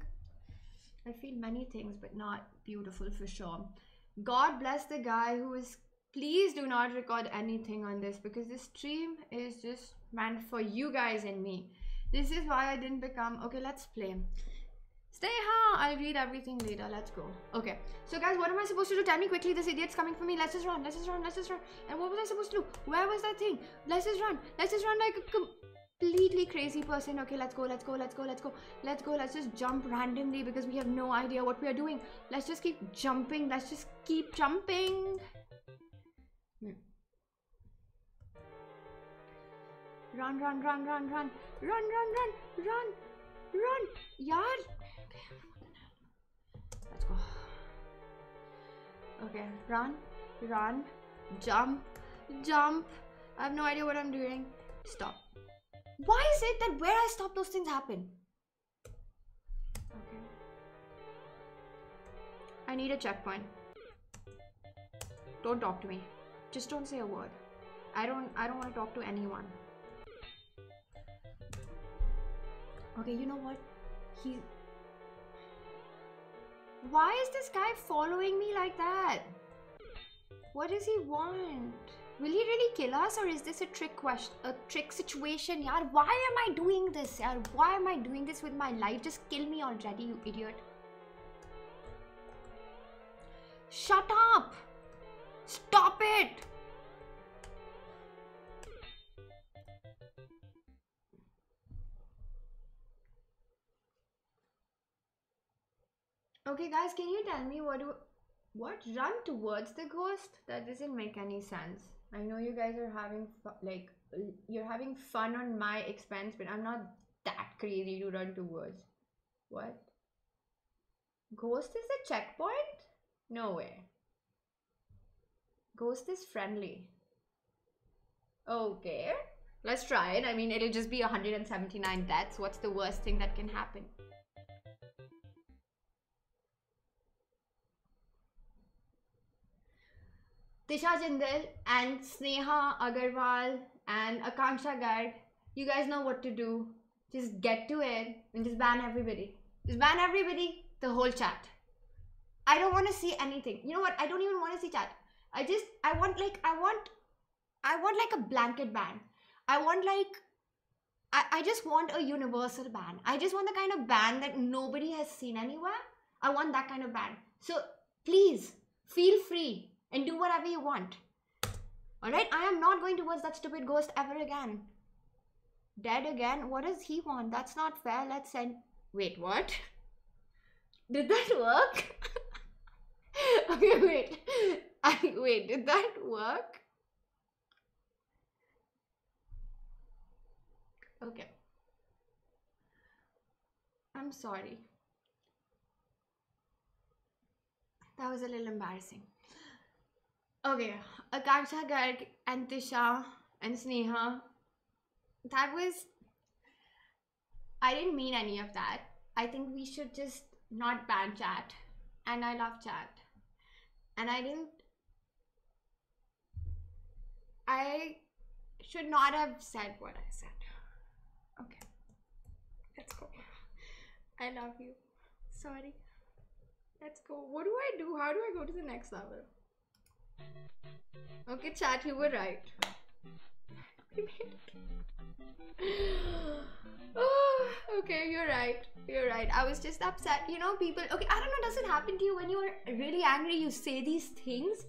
I feel many things, but not beautiful for sure. God bless the guy who is. Please do not record anything on this because this stream is just meant for you guys and me. This is why I didn't become. Okay, let's play. Stay huh? I'll read everything later. Let's go. Okay. So guys, what am I supposed to do? Tell me quickly. This idiot's coming for me. Let's just run. Let's just run. Let's just run. And what was I supposed to do? Where was that thing? Let's just run. Let's just run like a completely crazy person. Okay, let's go. Let's go. Let's go. Let's go. Let's go. Let's just jump randomly because we have no idea what we are doing. Let's just keep jumping. Let's just keep jumping. Run, run, run, run, run. Run, run, run, run, run. Yaar. Okay, Let's go. Okay, run, run, jump, jump. I have no idea what I'm doing. Stop. Why is it that where I stop those things happen? Okay. I need a checkpoint. Don't talk to me. Just don't say a word. I don't I don't want to talk to anyone. Okay, you know what? He Why is this guy following me like that? What does he want? Will he really kill us or is this a trick question a trick situation? Yaar, why am I doing this? Yaar, why am I doing this with my life? Just kill me already, you idiot. Shut up! Stop it! Okay, guys, can you tell me what what run towards the ghost? That doesn't make any sense. I know you guys are having like you're having fun on my expense, but I'm not that crazy to run towards. What? Ghost is a checkpoint? No way. Ghost is friendly. Okay. Let's try it. I mean, it'll just be 179 deaths. What's the worst thing that can happen? Tisha Jindal and Sneha Agarwal and Akanksha Garg, you guys know what to do. Just get to it and just ban everybody. Just ban everybody, the whole chat. I don't want to see anything. You know what? I don't even want to see chat. I just, I want like, I want, I want like a blanket ban. I want like, I, I just want a universal ban. I just want the kind of ban that nobody has seen anywhere. I want that kind of ban. So please feel free and do whatever you want. Alright, I am not going towards that stupid ghost ever again. Dead again? What does he want? That's not fair. Let's send. Wait, what? Did that work? okay, wait. I wait, did that work? Okay. I'm sorry. That was a little embarrassing. Okay, Akanksha Garg and Tisha and Sneha. That was. I didn't mean any of that. I think we should just not ban chat. And I love chat. And I didn't. I should not have said what I said. Okay. Let's go. I love you. Sorry. Let's go. What do I do? How do I go to the next level? Okay, chat, you were right. Oh, okay, you're right. You're right. I was just upset. You know, people. Okay, I don't know. Does it happen to you when you're really angry? You say these things.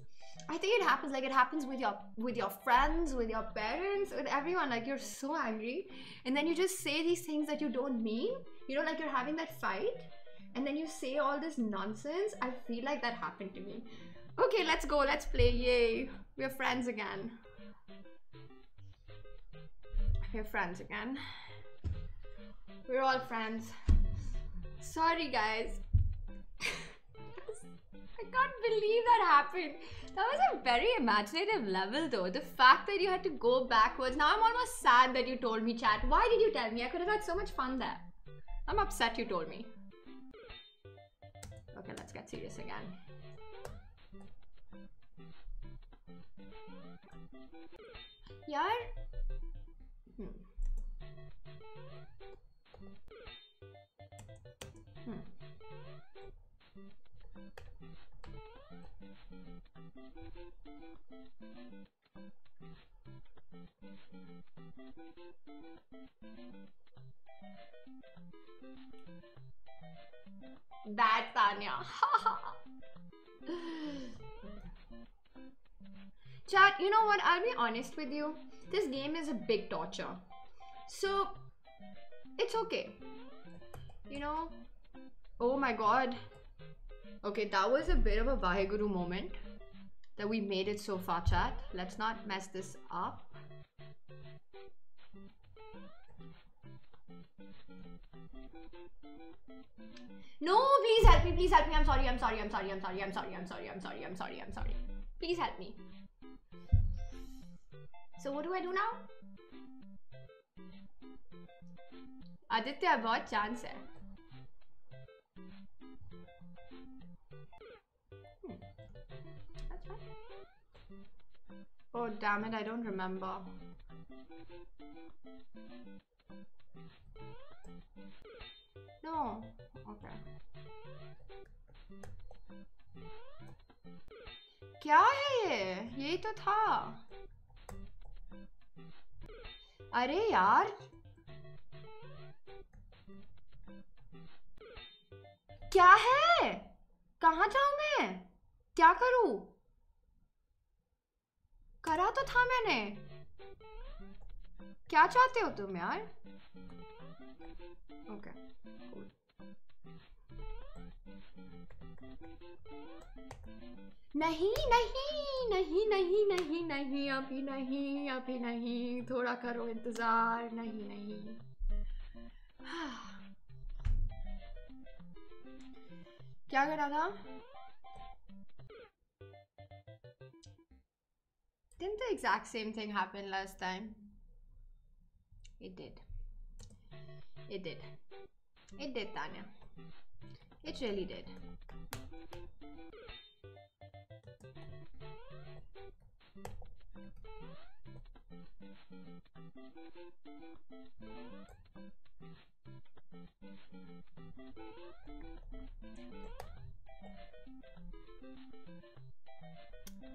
I think it happens. Like it happens with your with your friends, with your parents, with everyone. Like you're so angry, and then you just say these things that you don't mean. You know, like you're having that fight, and then you say all this nonsense. I feel like that happened to me. Okay, let's go. Let's play. Yay. We're friends again. We're friends again. We're all friends. Sorry, guys. I can't believe that happened. That was a very imaginative level, though. The fact that you had to go backwards. Now I'm almost sad that you told me, chat. Why did you tell me? I could have had so much fun there. I'm upset you told me. Okay, let's get serious again. यार That's Anya. Chat, you know what? I'll be honest with you. This game is a big torture. So, it's okay. You know? Oh my god. Okay, that was a bit of a Waheguru moment. That we made it so far, chat. Let's not mess this up. No, please help me, please help me. I'm sorry, I'm sorry, I'm sorry, I'm sorry, I'm sorry, I'm sorry, I'm sorry, I'm sorry, I'm sorry. Please help me. So what do I do now? Aditya बहुत chance है Oh damn it, I don't remember. No. Okay. क्या है ये यही तो था अरे यार। क्या है? कहा जाऊँ मैं? क्या करूँ? करा तो था मैंने। क्या चाहते हो तुम यार? ओके नहीं नहीं नहीं नहीं नहीं नहीं अभी नहीं अभी नहीं थोड़ा करो इंतज़ार नहीं नहीं क्या करा था Didn't the exact same thing happen last time? It did. It did. It did, Tanya. It really did.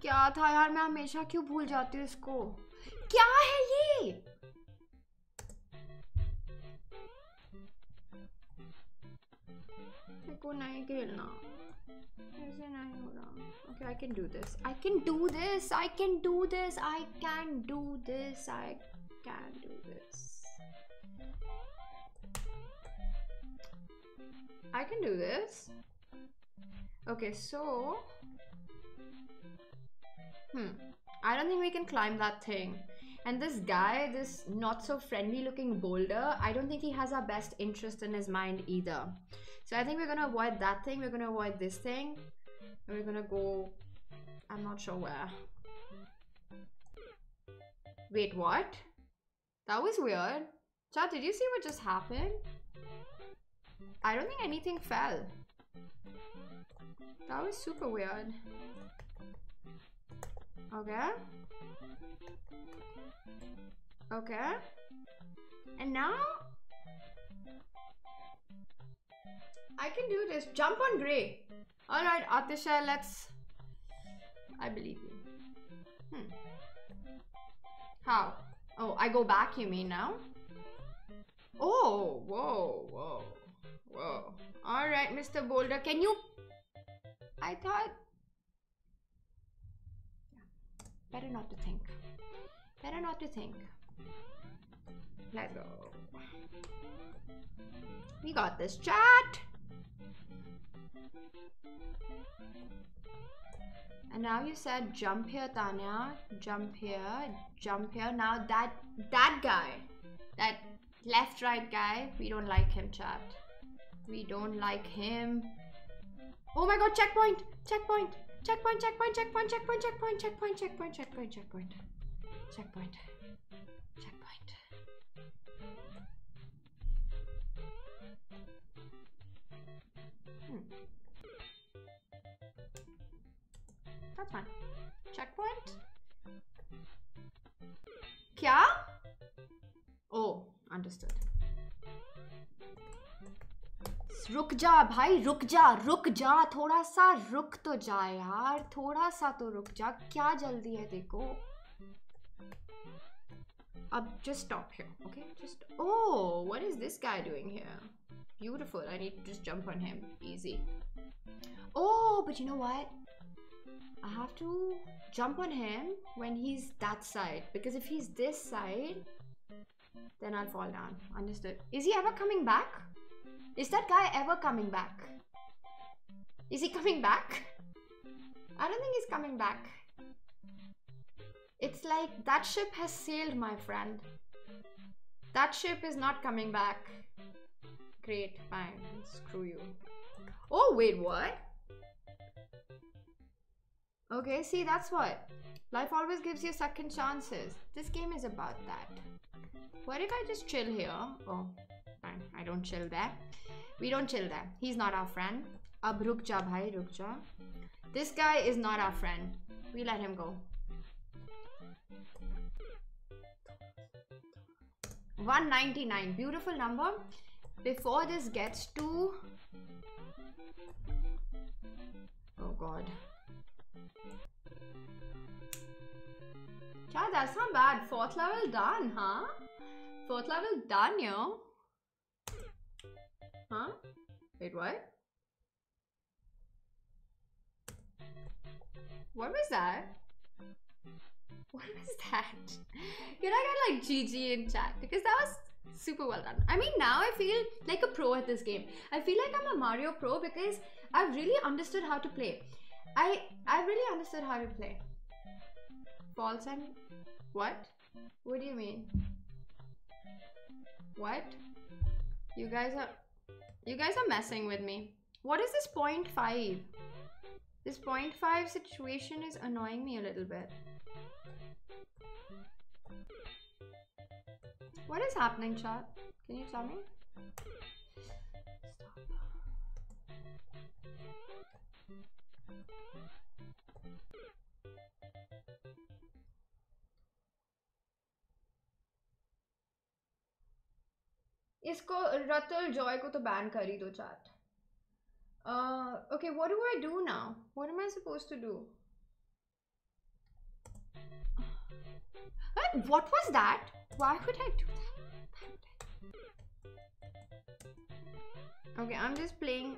क्या था यार? मैं हमेशा क्यों भूल जाती हूँ इसको? क्या है ये? Naigirna. Okay, I can do this. I can do this. I can do this. I can do this. I can do this. I can do this. Okay, so... Hmm. I don't think we can climb that thing. And this guy, this not so friendly looking boulder, I don't think he has our best interest in his mind either. So I think we're gonna avoid that thing. We're gonna avoid this thing. And we're gonna go. I'm not sure where. Wait, what? That was weird. Chat, did you see what just happened? I don't think anything fell. That was super weird. Okay. Okay. And now I can do this. Jump on Gray. Alright, Atisha, let's. I believe you. Hmm. How? Oh, I go back, you mean now? Oh, whoa, whoa, whoa. Alright, Mr. Boulder, can you. I thought Better not to think. Better not to think. Let's go. We got this chat. And now you said jump here, Tania. Jump here. Jump here. Now that that guy, that left right guy, we don't like him, chat. We don't like him. Oh my god, checkpoint! Checkpoint! Checkpoint, checkpoint, checkpoint, checkpoint, checkpoint, checkpoint, checkpoint, checkpoint, checkpoint. Checkpoint. Checkpoint. Hmm. That's fine. Checkpoint. क्या? Oh, understood. रुक जा भाई रुक जा रुक जा थोड़ा सा रुक तो जा यार थोड़ा सा तो रुक जा क्या जल्दी है देखो अब just stop here okay just oh what is this guy doing here beautiful I need to just jump on him easy oh but you know what I have to jump on him when he's that side because if he's this side then I'll fall down understood is he ever coming back is that guy ever coming back? Is he coming back? I don't think he's coming back. It's like that ship has sailed, my friend. That ship is not coming back. Great, fine. Screw you. Oh, wait, what? Okay, see, that's what. Life always gives you second chances. This game is about that. What if I just chill here? Oh, fine. I don't chill there. We don't chill there. He's not our friend. Ab ruk ja bhai, ruk ja. This guy is not our friend. We let him go. 199. Beautiful number. Before this gets to... Oh god. Yeah, that's not bad. Fourth level done, huh? Fourth level done, yo. Huh? Wait, what? What was that? What was that? Can I get like GG in chat? Because that was super well done. I mean, now I feel like a pro at this game. I feel like I'm a Mario pro because I've really understood how to play. I I really understood how to play. False and what? What do you mean? What? You guys are you guys are messing with me. What is this 0.5? This 0.5 situation is annoying me a little bit. What is happening, chat? Can you tell me? Stop. इसको Ratul Joy को तो ban कर ही दो chat okay what do I do now what am I supposed to do What was that? Why would I do that? Okay, I'm just playing.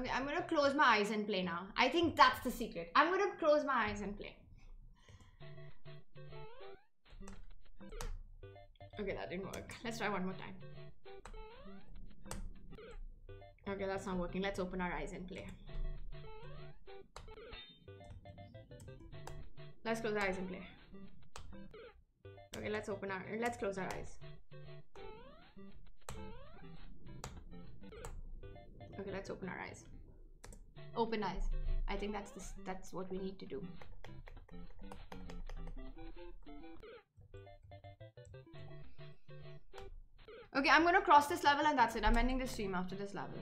Okay, I'm gonna close my eyes and play now. I think that's the secret. I'm gonna close my eyes and play. Okay, that didn't work. Let's try one more time. Okay, that's not working. Let's open our eyes and play. Let's close our eyes and play. Okay, let's open our let's close our eyes. Okay, let's open our eyes. Open eyes. I think that's this that's what we need to do. Okay, I'm gonna cross this level and that's it. I'm ending the stream after this level.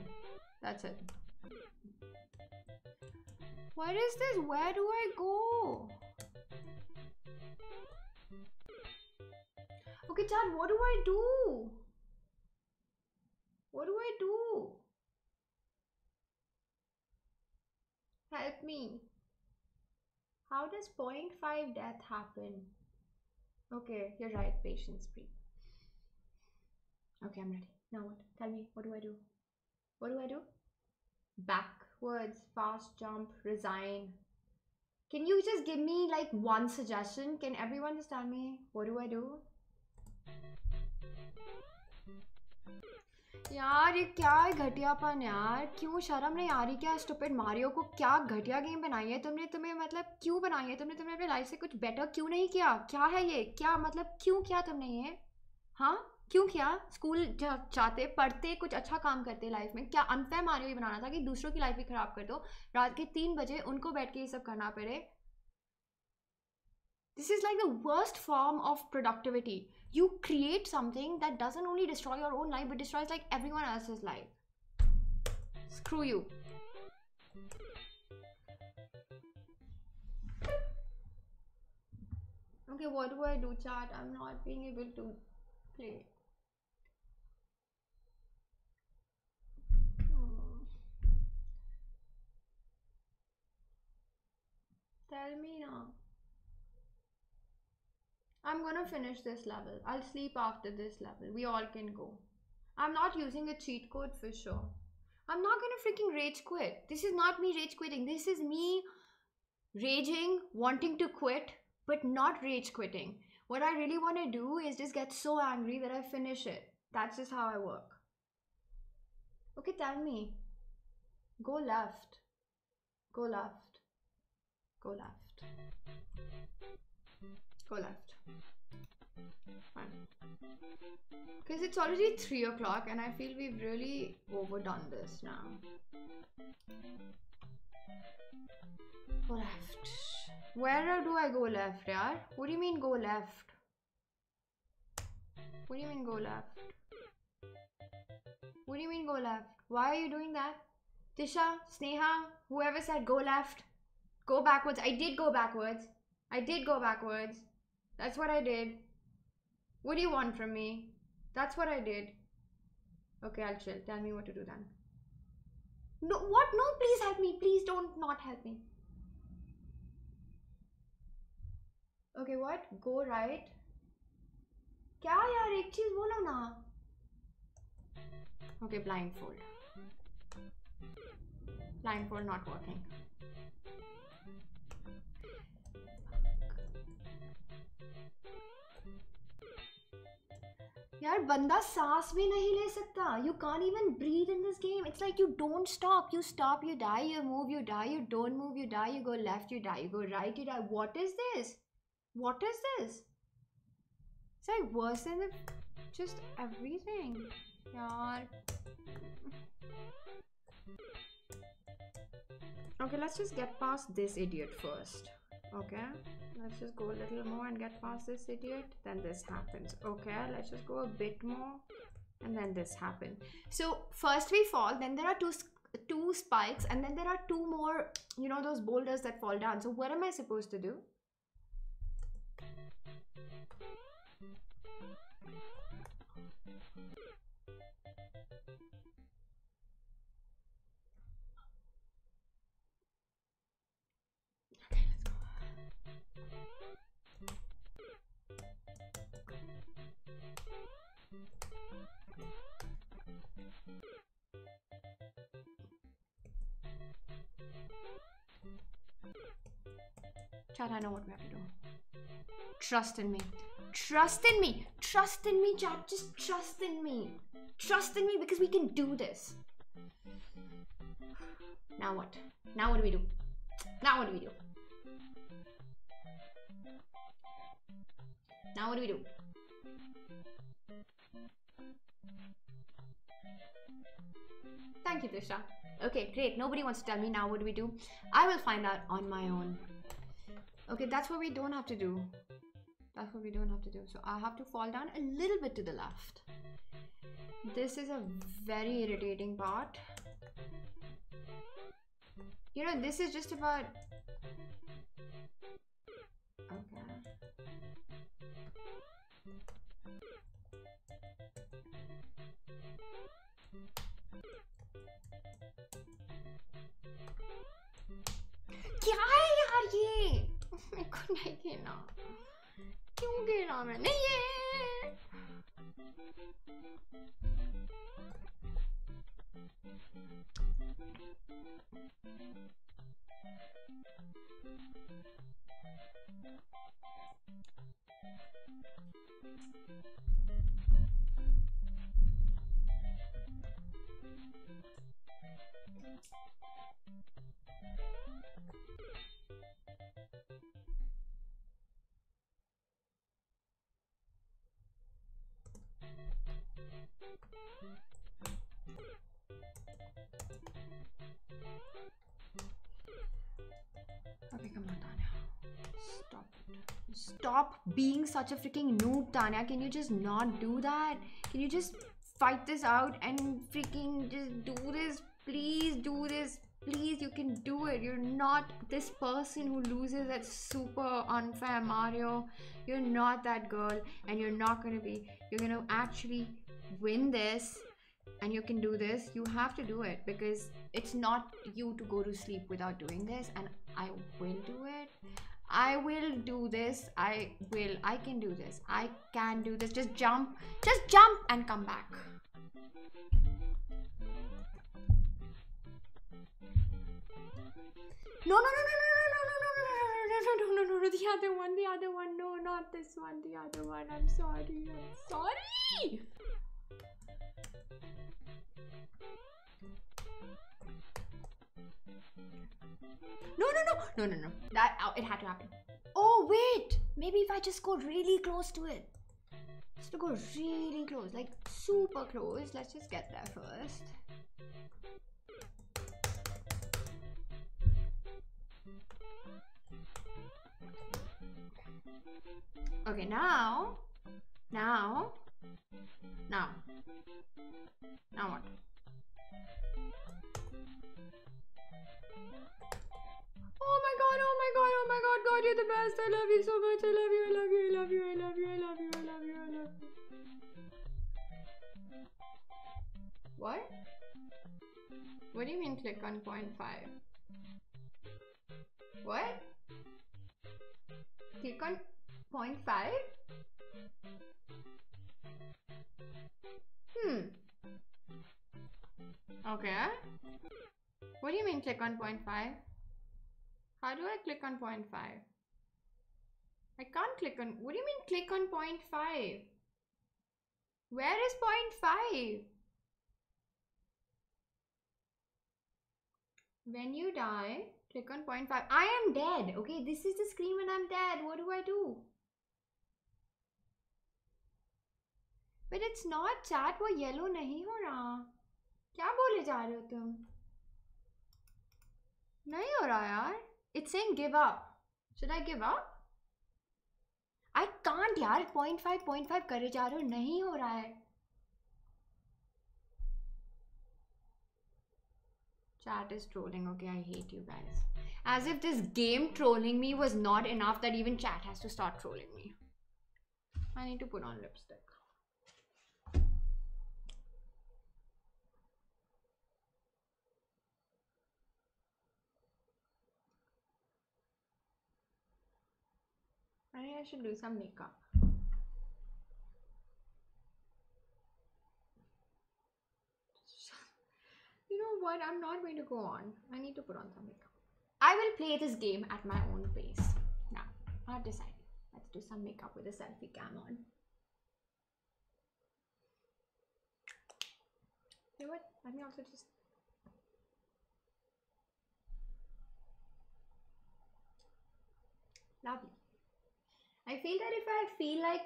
That's it. What is this? Where do I go? Okay, Dad, what do I do? What do I do? Help me. How does 0.5 death happen? Okay, you're right, patience, breathe. Okay, I'm ready. Now what? Tell me, what do I do? What do I do? Backwards, fast jump, resign. Can you just give me like one suggestion? Can everyone just tell me, what do I do? यार, ये क्या है घटियापन यार। क्यों शर्म नहीं आ रही क्या स्टूपिड मारियो को? क्या घटिया गेम बनाई है तुमने? तुम्हें मतलब क्यों बनाई है तुमने? तुमने अपने लाइफ से कुछ बेटर क्यों नहीं किया? क्या है ये? क्या मतलब क्यों किया तुमने ये? हाँ? क्यों किया? स्कूल चाहते पढ़ते, कुछ अच्छा काम करते लाइफ में। क्या अनफेयर मारियो ही बनाना था कि दूसरों की लाइफ भी खराब कर दो। रात के तीन बजे उनको बैठ के ये सब करना पड़े। This is like the worst form of productivity. You create something that doesn't only destroy your own life, but destroys like everyone else's life. Screw you. Okay, what do I do, chat? I'm not being able to play. Hmm. Tell me now. I'm gonna finish this level. I'll sleep after this level. We all can go. I'm not using a cheat code for sure. I'm not gonna freaking rage quit. This is not me rage quitting. This is me raging, wanting to quit, but not rage quitting. What I really want to do is just get so angry that I finish it. That's just how I work. Okay, tell me. Go left. Go left. Go left. Go left. Because it's already 3 o'clock and I feel we've really overdone this now. Left. Where do I go left, yeah? What do you mean go left? What do you mean go left? What do you mean go left? Why are you doing that? Tisha, Sneha, whoever said go left, go backwards. I did go backwards. I did go backwards. That's what I did. What do you want from me? That's what I did. Okay, I'll chill. Tell me what to do then. No, what? No, please help me. Please don't not help me. Okay, what? Go right. क्या यार एक चीज बोलो ना Okay, blindfold. Blindfold not working. यार बंदा सांस भी नहीं ले सकता you can't even breathe in this game it's like you don't stop you stop you die you move you die you don't move you die you go left you die you go right you die what is this what is this it's like worse than just everything yaar okay let's just get past this idiot first okay let's just go a little more and get past this idiot. Then this happens. Okay let's just go a bit more and then this happens so first we fall then there are two two spikes and then there are two more you know those boulders that fall down. So what am i supposed to do Chat, I know what we have to do. Trust in me. Trust in me. Trust in me, chat. Just trust in me. Trust in me because we can do this. Now what? Now what do we do? Now what do we do? Now what do we do? Thank you, Trisha. Okay, great. Nobody wants to tell me now what do we do. I will find out on my own. Okay, that's what we don't have to do. That's what we don't have to do. So I have to fall down a little bit to the left. This is a very irritating part. You know, this is just about... 기억나기나 기억이 나면 예 Thank you. Okay, come on, Tania. Stop it. Stop being such a freaking noob, Tania. Can you just not do that? Can you just fight this out and freaking just do this? Please do this. Please, you can do it. You're not this person who loses at super unfair Mario. You're not that girl, and you're not gonna be. You're gonna actually win this and you can do this you have to do it because it's not you to go to sleep without doing this and i will do it i will do this i will i can do this i can do this just jump just jump and come back no no no no no no no no no no no no no no no, no the other one the other one no not this one the other one i'm sorry i'm sorry No, no, no, no, no, no. That oh, it had to happen. Oh wait, maybe if I just go really close to it, just to go really close, like super close. Let's just get there first. Okay, now, now, now, now what? Oh my god, oh my god, oh my god, God, you're the best. I love you so much. I love you, I love you, I love you, I love you, I love you, I love you, I love you. What? What do you mean click on point five? What? Click on 0.5? Hmm. Okay. What do you mean click on 0.5? How do I click on 0.5? I can't click on. What do you mean click on 0.5? Where is 0.5? When you die, click on 0.5. I am dead. Okay, this is the screen when I'm dead. What do I do? But it's not chat वो yellow नहीं हो रहा क्या बोले जा रहे हो तुम नहीं हो रहा यार It's saying give up. Should I give up? I can't यार 0.5 0.5 करे जा रहे हो नहीं हो रहा है Chat is trolling. Okay, I hate you guys. As if this game trolling me was not enough that even chat has to start trolling me. I need to put on lipstick. I think I should do some makeup. You what? I'm not going to go on. I need to put on some makeup. I will play this game at my own pace. Now, I've decided. Let's do some makeup with a selfie cam on. You know what? Let me also just. Lovely. I feel that if I feel like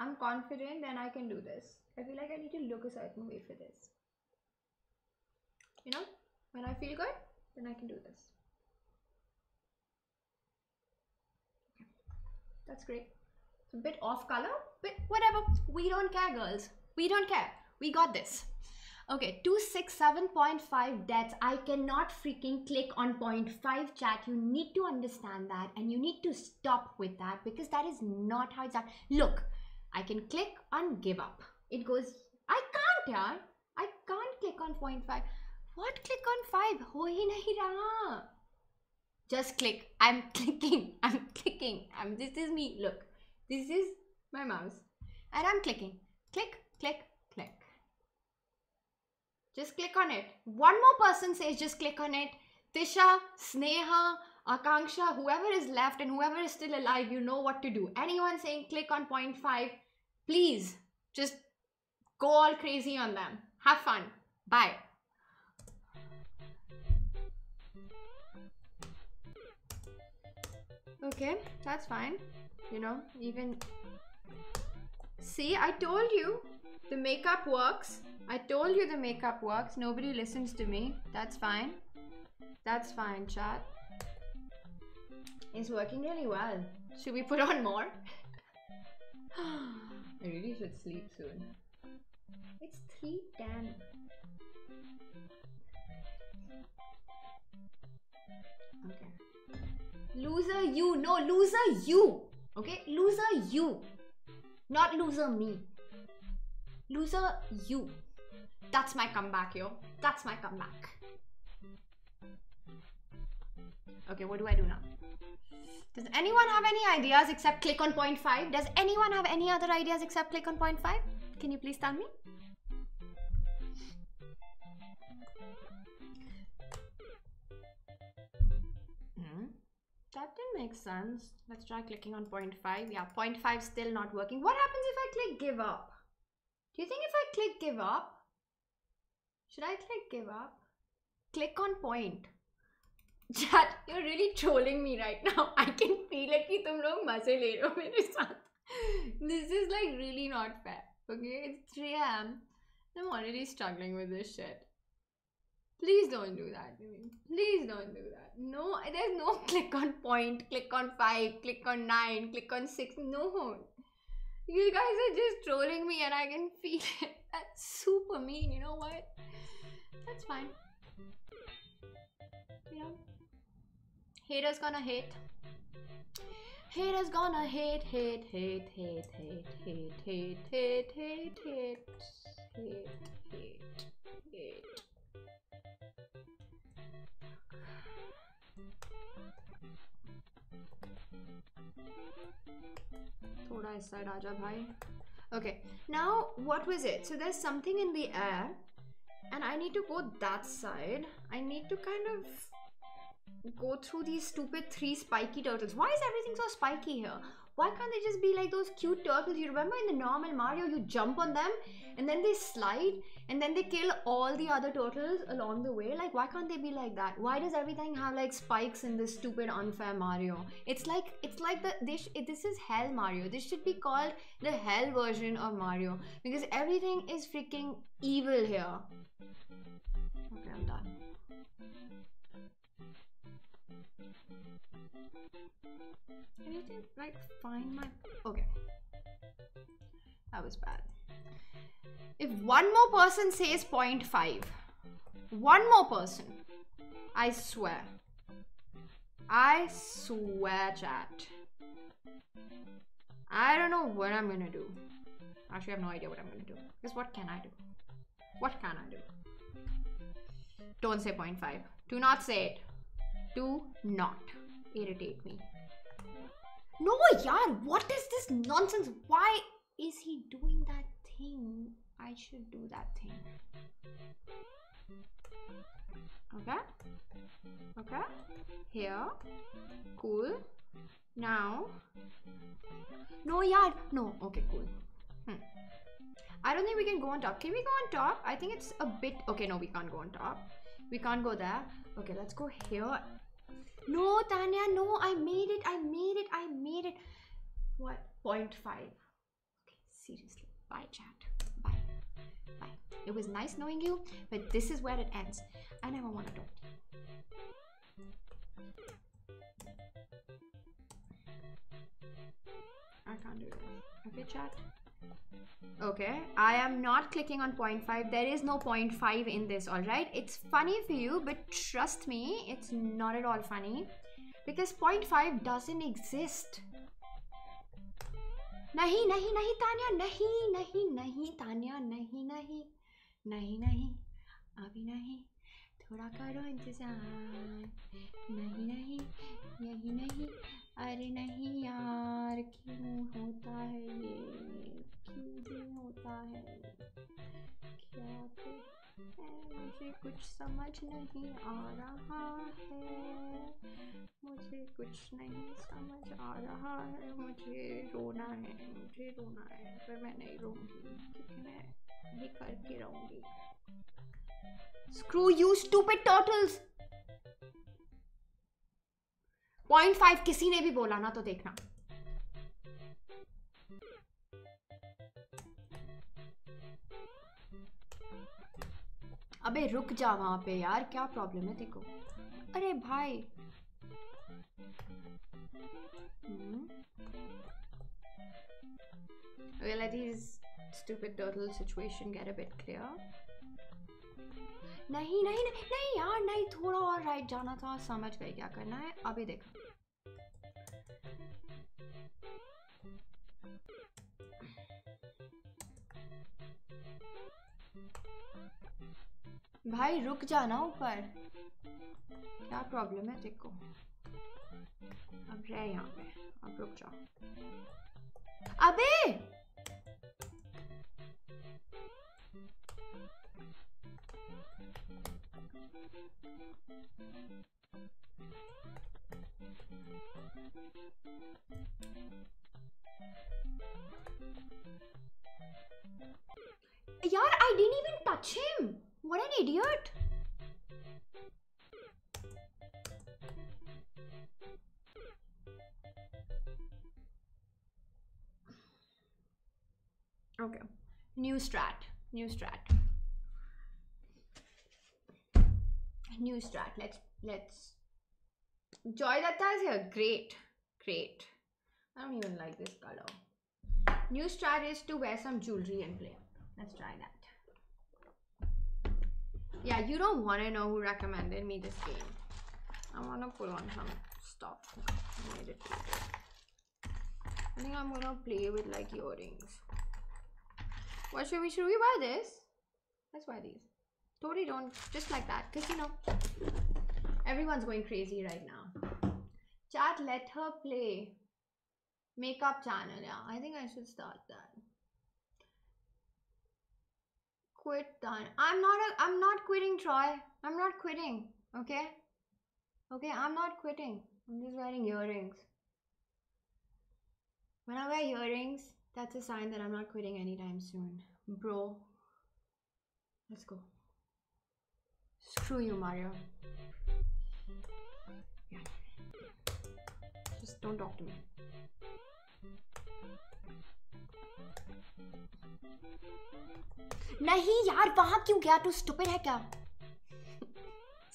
I'm confident, then I can do this. I feel like I need to look a certain way for this. You know, when I feel good, then I can do this. That's great. It's a bit off color, but whatever. We don't care, girls. We don't care. We got this. Okay, 267.5 deaths. I cannot freaking click on 0.5 chat. You need to understand that and you need to stop with that because that is not how it's done. Look, I can click on give up. It goes, I can't, yaar. I can't click on 0.5. What click on 5? Ho hi nahi raha. Just click. I'm clicking. I'm clicking. I'm, this is me. Look, this is my mouse. And I'm clicking. Click, click, click. Just click on it. One more person says just click on it. Tisha, Sneha, Akanksha, whoever is left and whoever is still alive, you know what to do. Anyone saying click on 0.5, please just go all crazy on them. Have fun. Bye. Okay, that's fine. You know, even. See, I told you the makeup works. I told you the makeup works. Nobody listens to me. That's fine. That's fine, chat. It's working really well. Should we put on more? I really should sleep soon. It's 3.10. Okay. Loser you. No, loser you. Okay? Loser you. Not loser me. Loser you. That's my comeback, yo. That's my comeback. Okay, what do I do now? Does anyone have any ideas except click on point 0.5? Does anyone have any other ideas except click on point 0.5? Can you please tell me? That didn't make sense. Let's try clicking on point 0.5. Yeah, point 0.5 still not working. What happens if I click give up? Do you think if I click give up, should I click give up? Click on point. Chat, you're really trolling me right now. I can feel it कि तुम लोग मजे ले रहे हो मेरे साथ. This is like really not fair. Okay, it's 3 a.m. I'm already struggling with this shit. Please don't do that to me. Please don't do that. No, there's no click on point, click on 5, click on 9, click on 6. No. You guys are just trolling me and I can feel it. That's super mean. You know what? That's fine. Yeah. Haters gonna hate. Haters gonna hate, hate, hate, hate, hate, hate, hate, hate, hate, hate, hate, hate, hate. थोड़ा इस side आजा भाई okay now what was it so there's something in the air and I need to go that side I need to kind of go through these stupid three spiky turtles why is everything so spiky here Why can't they just be like those cute turtles? You remember in the normal Mario you jump on them and then they slide and then they kill all the other turtles along the way? Like why can't they be like that? Why does everything have like spikes in this stupid unfair mario? It's like it's like the this this is hell mario. This should be called the hell version of mario because everything is freaking evil here. Okay i'm done I need to like find my okay. That was bad. If one more person says 0.5, one more person, I swear. I swear, chat. I don't know what I'm gonna do. Actually, I have no idea what I'm gonna do. Because what can I do? What can I do? Don't say 0.5. Do not say it. Do not irritate me. No, yaar, what is this nonsense? Why is he doing that thing? I should do that thing. Okay? Okay? Here. Cool. Now. No, yeah. No. Okay, cool. Hmm. I don't think we can go on top. Can we go on top? I think it's a bit... Okay, no, we can't go on top. We can't go there. Okay, let's go here. No, Tania, no. I made it. I made it. I made it. What? 0.5. Okay, seriously. Bye, chat. Bye. Bye. It was nice knowing you, but this is where it ends. I never want to to you. I can't do this. Okay, chat okay i am not clicking on 0.5 there is no 0.5 in this all right it's funny for you but trust me it's not at all funny because 0.5 doesn't exist nahi nahi nahi tania nahi nahi nahi tania nahi nahi nahi nahi abhi nahi थोड़ा करो इंतज़ार। नहीं। नहीं यही नहीं। अरे नहीं यार क्यों होता है ये? क्यों होता है? क्या मुझे कुछ समझ नहीं आ रहा है। मुझे कुछ नहीं समझ आ रहा है। मुझे रोना है मुझे रोना है। पर मैं नहीं रोऊँगी क्योंकि मैं ये करके रहूँगी। Screw you stupid turtles! Point five किसी ने भी बोला ना तो देखना अबे रुक जा वहाँ पे यार क्या प्रॉब्लम है देखो अरे भाई Okay, let these stupid turtle situation get a bit clear. नहीं नहीं नहीं नहीं यार, नहीं, थोड़ा और राइट जाना था, समझ गए क्या करना है, अभी देखो। भाई, रुक जाना ऊपर। क्या प्रॉब्लम है देखो अब रह यहाँ पे, अब रुक जाओ अबे! यार I didn't even touch him. What an idiot. Okay. New strat. New strat. New strat. Let's let's Joy Datta is here. Great. Great. I don't even like this color. New strat is to wear some jewelry and play. Let's try that. Yeah, you don't want to know who recommended me this game. I want to put on some stuff. I think I'm gonna play with like earrings. What should we should we buy this? Let's buy these. Totally don't just like that. Cause you know everyone's going crazy right now. Chat, let her play. Makeup channel, yeah. I think I should start that. Quit done. I'm not a, I'm not quitting, Troy. I'm not quitting. Okay? Okay, I'm not quitting. I'm just wearing earrings. When I wear earrings, that's a sign that I'm not quitting anytime soon. Bro. Let's go. Screw you, Mario. Just don't talk to me. नहीं यार वहाँ क्यों गया? तू stupid है क्या?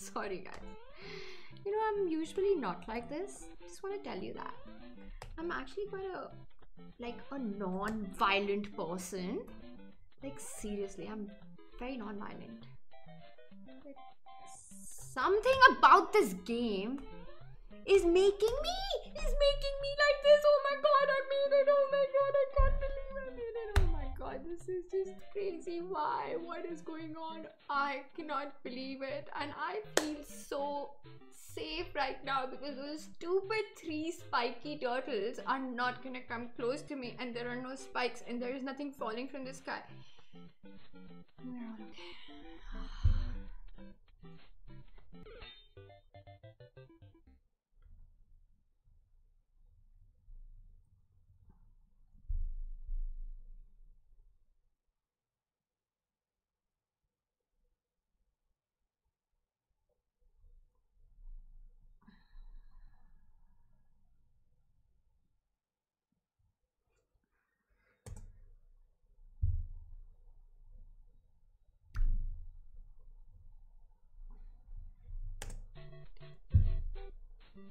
Sorry guys you know I am usually not like this just want to tell you that I am actually quite a like a non violent person like seriously I am very non violent something about this game is making me is making me like this. Oh my god i made it. Oh my god i can't believe i made it. Oh my god this is just crazy. Why? What is going on? I cannot believe it. And i feel so safe right now because those stupid three spiky turtles are not gonna come close to me and there are no spikes and there is nothing falling from the sky. We're all okay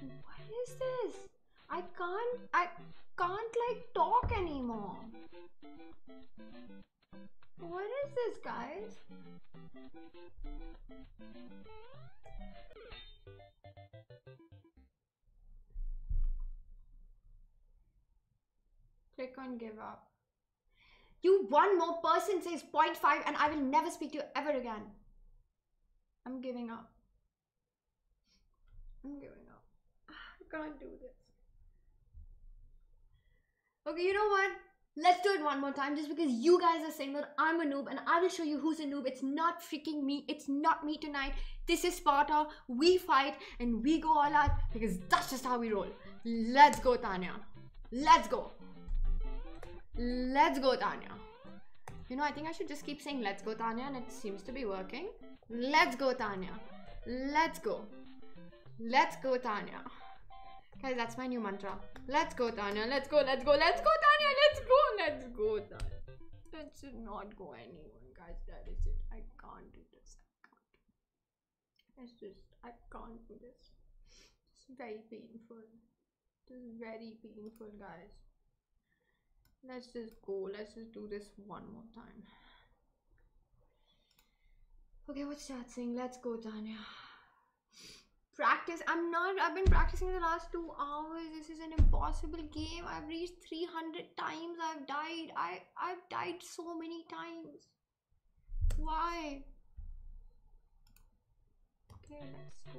What is this? I can't, I can't like talk anymore. What is this, guys? Click on give up. You one more person says 0.5 and I will never speak to you ever again. I'm giving up. I'm giving up. I can't do this. Okay, you know what? Let's do it one more time just because you guys are saying that I'm a noob and I will show you who's a noob. It's not freaking me. It's not me tonight. This is Sparta. We fight and we go all out because that's just how we roll. Let's go, Tania. Let's go. Let's go, Tania. You know, I think I should just keep saying let's go, Tania, and it seems to be working. Let's go, Tania. Let's go. Let's go, Tania. Guys, that's my new mantra. Let's go, Tania. Let's go, let's go, let's go, Tania. Let's go, let's go, Tania. That should not go anywhere, guys. That is it. I can't do this. I can't. It's just, I can't do this. It's very painful. This is very painful, guys. Let's just go. Let's just do this one more time. Okay, what's that saying? Let's go, Tania. Practice. I'm not. I've been practicing the last two hours. This is an impossible game. I've reached 300 times. I've died. I I've died so many times. Why? Okay, let's go.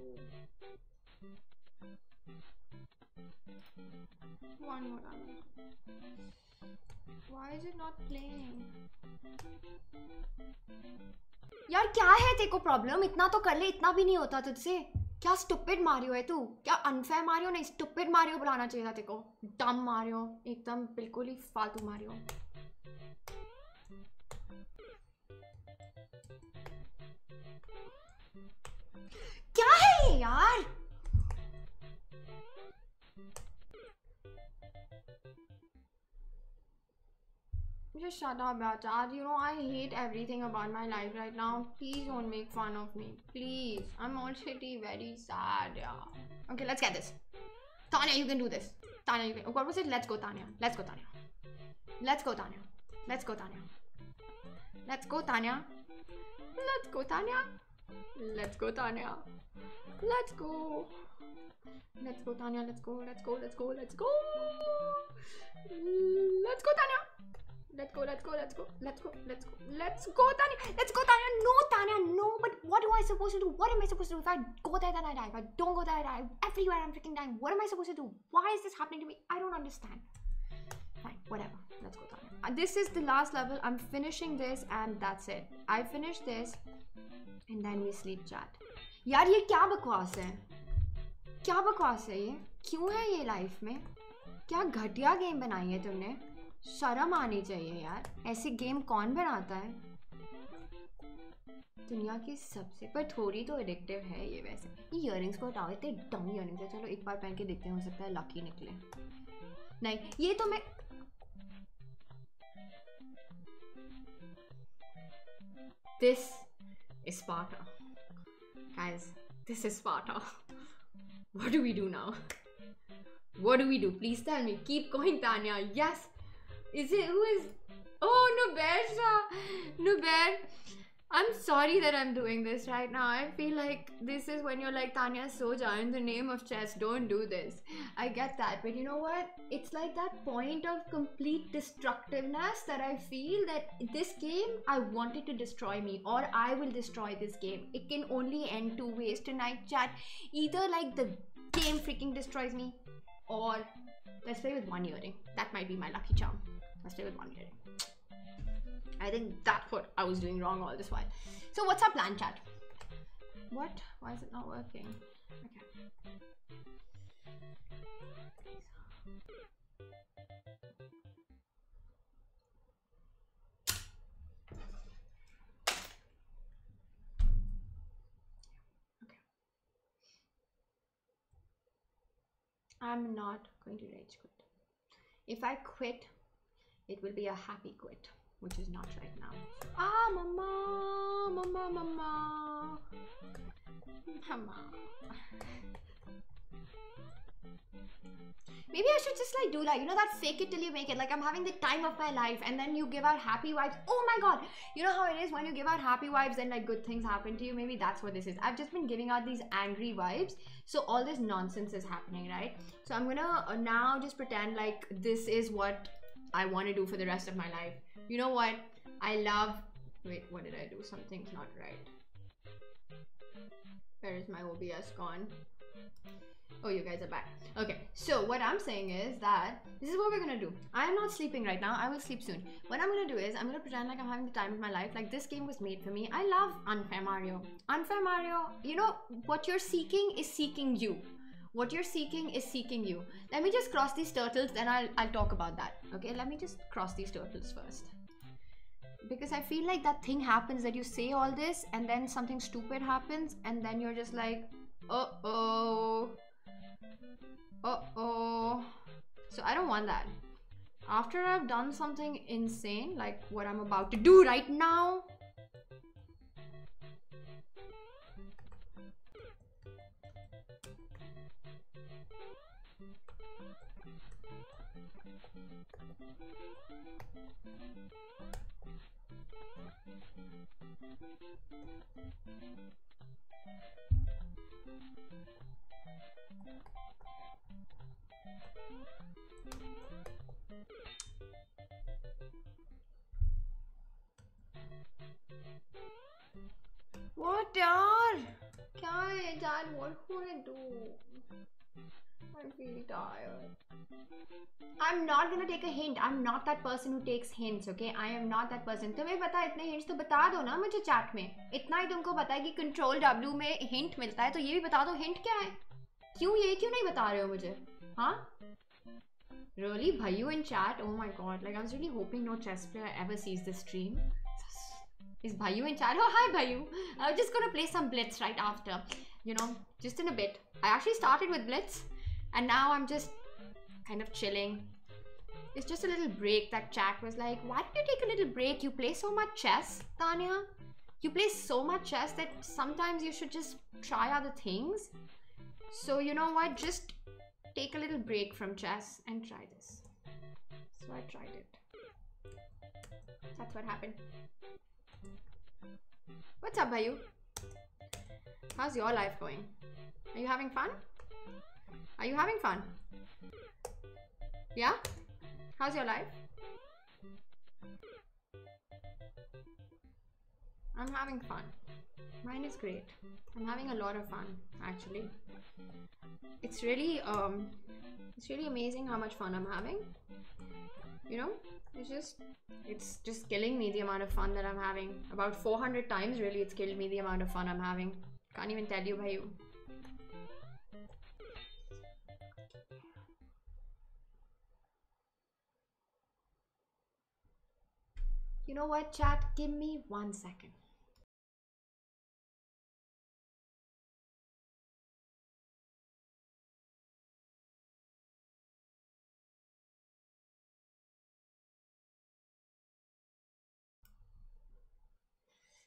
One more time. Why is it not playing? यार क्या है तेरे को problem इतना तो कर ले इतना भी नहीं होता तुझसे क्या स्टुपिड मारियो है तू? क्या अनफेयर मारियो? नहीं स्टुपिड मारियो बुलाना चाहिए था तेको डम मारियो, एकदम बिल्कुल ही फालतू मारियो। क्या है ये यार? Just shut up, Chad. You know, I hate everything about my life right now. Please don't make fun of me. Please. I'm already very sad, yeah. Okay, let's get this. Tania, you can do this. Tania, you can. What was it? Let's go, Tania. Let's go, Tania. Let's go, Tania. Let's go, Tania. Let's go, Tania. Let's go, Tania. Let's go, Tania. Let's go. Let's go, Tania. Let's go. Let's go. Let's go. Let's go. Let's go, Tania. Let's go, let's go, let's go, let's go, let's go, let's go, Tania, let's go, Tania, no, Tania, no, but what do I supposed to do? What am I supposed to do? If I go there, then I die. If I don't go there, I die. Everywhere I'm freaking dying. What am I supposed to do? Why is this happening to me? I don't understand. Fine, whatever. Let's go, Tania. And this is the last level. I'm finishing this and that's it. I finish this and then we sleep chat. यार ये क्या बकवास है क्या बकवास है ये क्यों है ये लाइफ में क्या घटिया गेम बनाई है tumne? शर्म आनी चाहिए यार ऐसे गेम कौन बनाता है दुनिया की सबसे पर थोड़ी तो एडिक्टिव है ये वैसे ये इयर को हटाओ इतने डम इयर है चलो एक बार पहन के देखते हैं हो सकता है लकी निकले नहीं ये तो मैं This is Sparta. Guys, this is Sparta. What do we do now? What do we do? Please tell me. Keep going, Tanya. Yes, is it who is? Oh, Nubersha, Nuber. I'm sorry that I'm doing this right now. I feel like this is when you're like Tania Soja in the name of chess. Don't do this. I get that, but you know what? It's like that point of complete destructiveness that I feel that this game I wanted to destroy me, or I will destroy this game. It can only end two ways tonight, chat. Either like the game freaking destroys me, or let's play with one earring. That might be my lucky charm. I stay with one head. I think that's what I was doing wrong all this while. So what's our plan chat? What? Why is it not working? Okay. I'm not going to rage quit. If I quit, it will be a happy quit, which is not right now. Ah, mama, mama, mama, mama. Maybe I should just like do like, you know, that fake it till you make it. Like I'm having the time of my life and then you give out happy vibes. Oh my god. You know how it is when you give out happy vibes and like good things happen to you? Maybe that's what this is. I've just been giving out these angry vibes. So all this nonsense is happening, right? So I'm gonna uh, now just pretend like this is what I want to do for the rest of my life. You know what? I love. Wait, what did I do? Something's not right. Where is my OBS gone? Oh, you guys are back. Okay, so what I'm saying is that this is what we're gonna do. I am not sleeping right now. I will sleep soon. What I'm gonna do is I'm gonna pretend like I'm having the time of my life. Like this game was made for me. I love Unfair Mario. Unfair Mario, you know, what you're seeking is seeking you what you're seeking is seeking you. Let me just cross these turtles then i'll i'll talk about that. Okay let me just cross these turtles first. Because i feel like that thing happens that you say all this and then something stupid happens and then you're just like uh-oh. Uh-oh. So i don't want that. After i've done something insane like what i'm about to do right now What yaar? क्या है जान what should I do? I feel tired. I'm not gonna take a hint. I'm not that person who takes hints, okay? I am not that person. तुम्हें पता इतने hints तो बता दो ना मुझे chat में. इतना ही तुमको पता है कि control W में hint मिलता है तो ये भी बता दो hint क्या है? क्यों ये क्यों नहीं बता रहे हो मुझे? हाँ? Really? Bhayu in chat? Oh my god. Like I was really hoping no chess player ever sees this stream. Is Bayu in chat? Oh, hi, Bayu. I'm just gonna play some Blitz right after. You know, just in a bit. I actually started with Blitz, and now I'm just kind of chilling. It's just a little break that chat was like, why don't you take a little break? You play so much chess, Tania. You play so much chess that sometimes you should just try other things. So, you know what? Just take a little break from chess and try this. So I tried it. That's what happened. What's up, Bayu? How's your life going? Are you having fun? Are you having fun? Yeah? How's your life? I'm having fun. Mine is great. I'm having a lot of fun, actually. It's really, um, it's really amazing how much fun I'm having. You know, it's just, it's just killing me the amount of fun that I'm having. About 400 times, really, it's killed me the amount of fun I'm having. Can't even tell you, Bhayu. You know what, chat? Give me one second.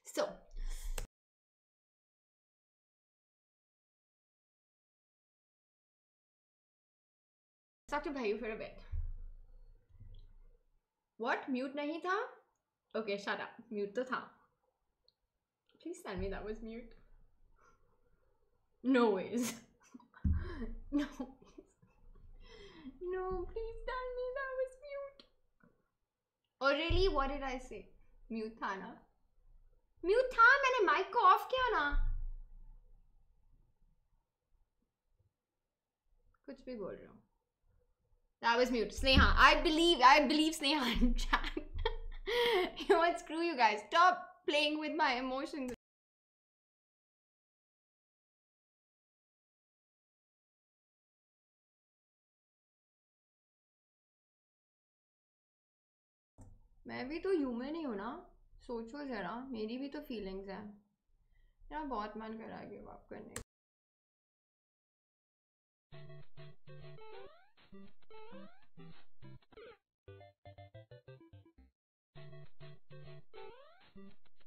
So, talk to Bhayu for a bit. What? Mute nahi tha? Okay, shut up. Mute to tha. Please tell me that was mute. No ways. no ways. No, please tell me that was mute. Oh really? What did I say? Mute tha na? Mute था मैंने mic को of किया ना कुछ भी बोल रहा हूँ That was mute. Sneha. I believe, I believe Sneha in chat. you know what? Screw you guys. Stop playing with my emotions. मैं भी तो ह्यूमन ही हूँ ना सोचो ज़रा मेरी भी तो फीलिंग्स हैं मेरा बहुत मन कर है गिव अप करने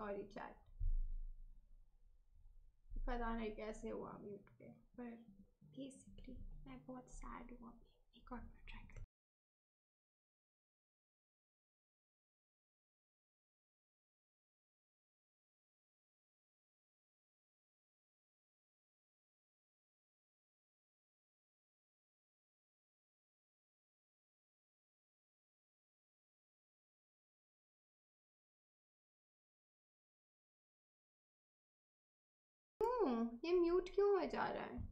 सॉरी चैट पता नहीं कैसे हुआ म्यूट पे, पर बेसिकली मैं बहुत सैड हूँ अभी क्यों ये म्यूट क्यों हो जा रहा है?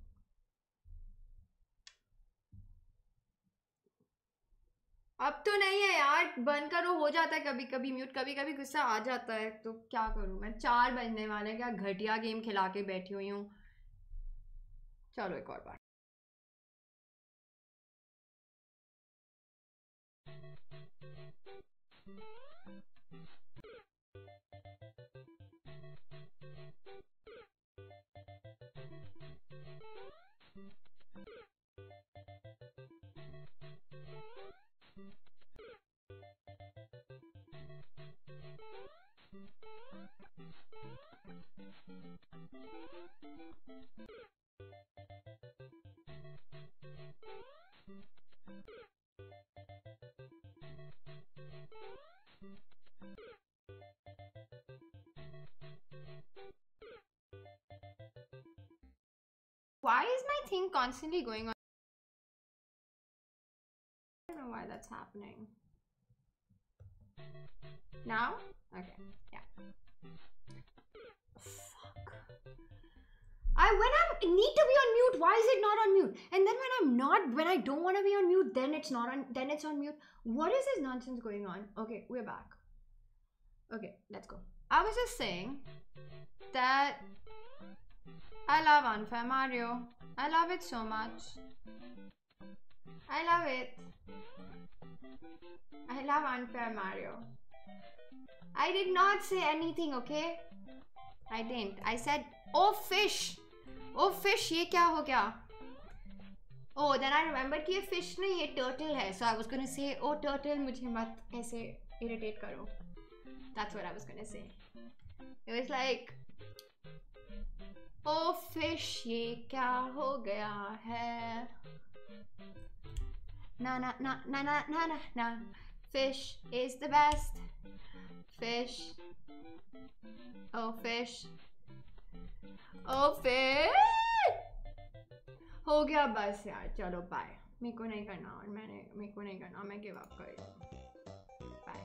अब तो नहीं है यार बंद करो, हो जाता है कभी कभी म्यूट कभी कभी गुस्सा आ जाता है तो क्या करूँ मैं? चार बजने वाले क्या? घटिया गेम खिला के बैठी हुई हूँ। चलो एक और बार। Why is my thing constantly going on? Happening. Now? Okay, yeah. Fuck. I when I need to be on mute, why is it not on mute? And then when I'm not, when I don't want to be on mute, then it's not on. Then it's on mute. What is this nonsense going on? Okay, we're back. Okay, let's go. I was just saying that I love Unfair Mario. I love it so much. I love it. I love Unfair Mario. I did not say anything, okay? I didn't. I said, oh fish. Oh fish, ये क्या हो गया? Oh, then I remembered कि ये fish नहीं ये turtle है. So I was gonna say, oh turtle मुझे मत ऐसे irritate करो. That's what I was gonna say. It was like, oh fish, ये क्या हो गया है? Na na na na na na na na. Fish is the best. Fish. Oh fish. Oh fish. हो गया बस यार चलो बाय मेरे को नहीं करना और मैंने मेरे को नहीं करना मैं गिव अप कर बाय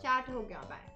चैट हो गया बाय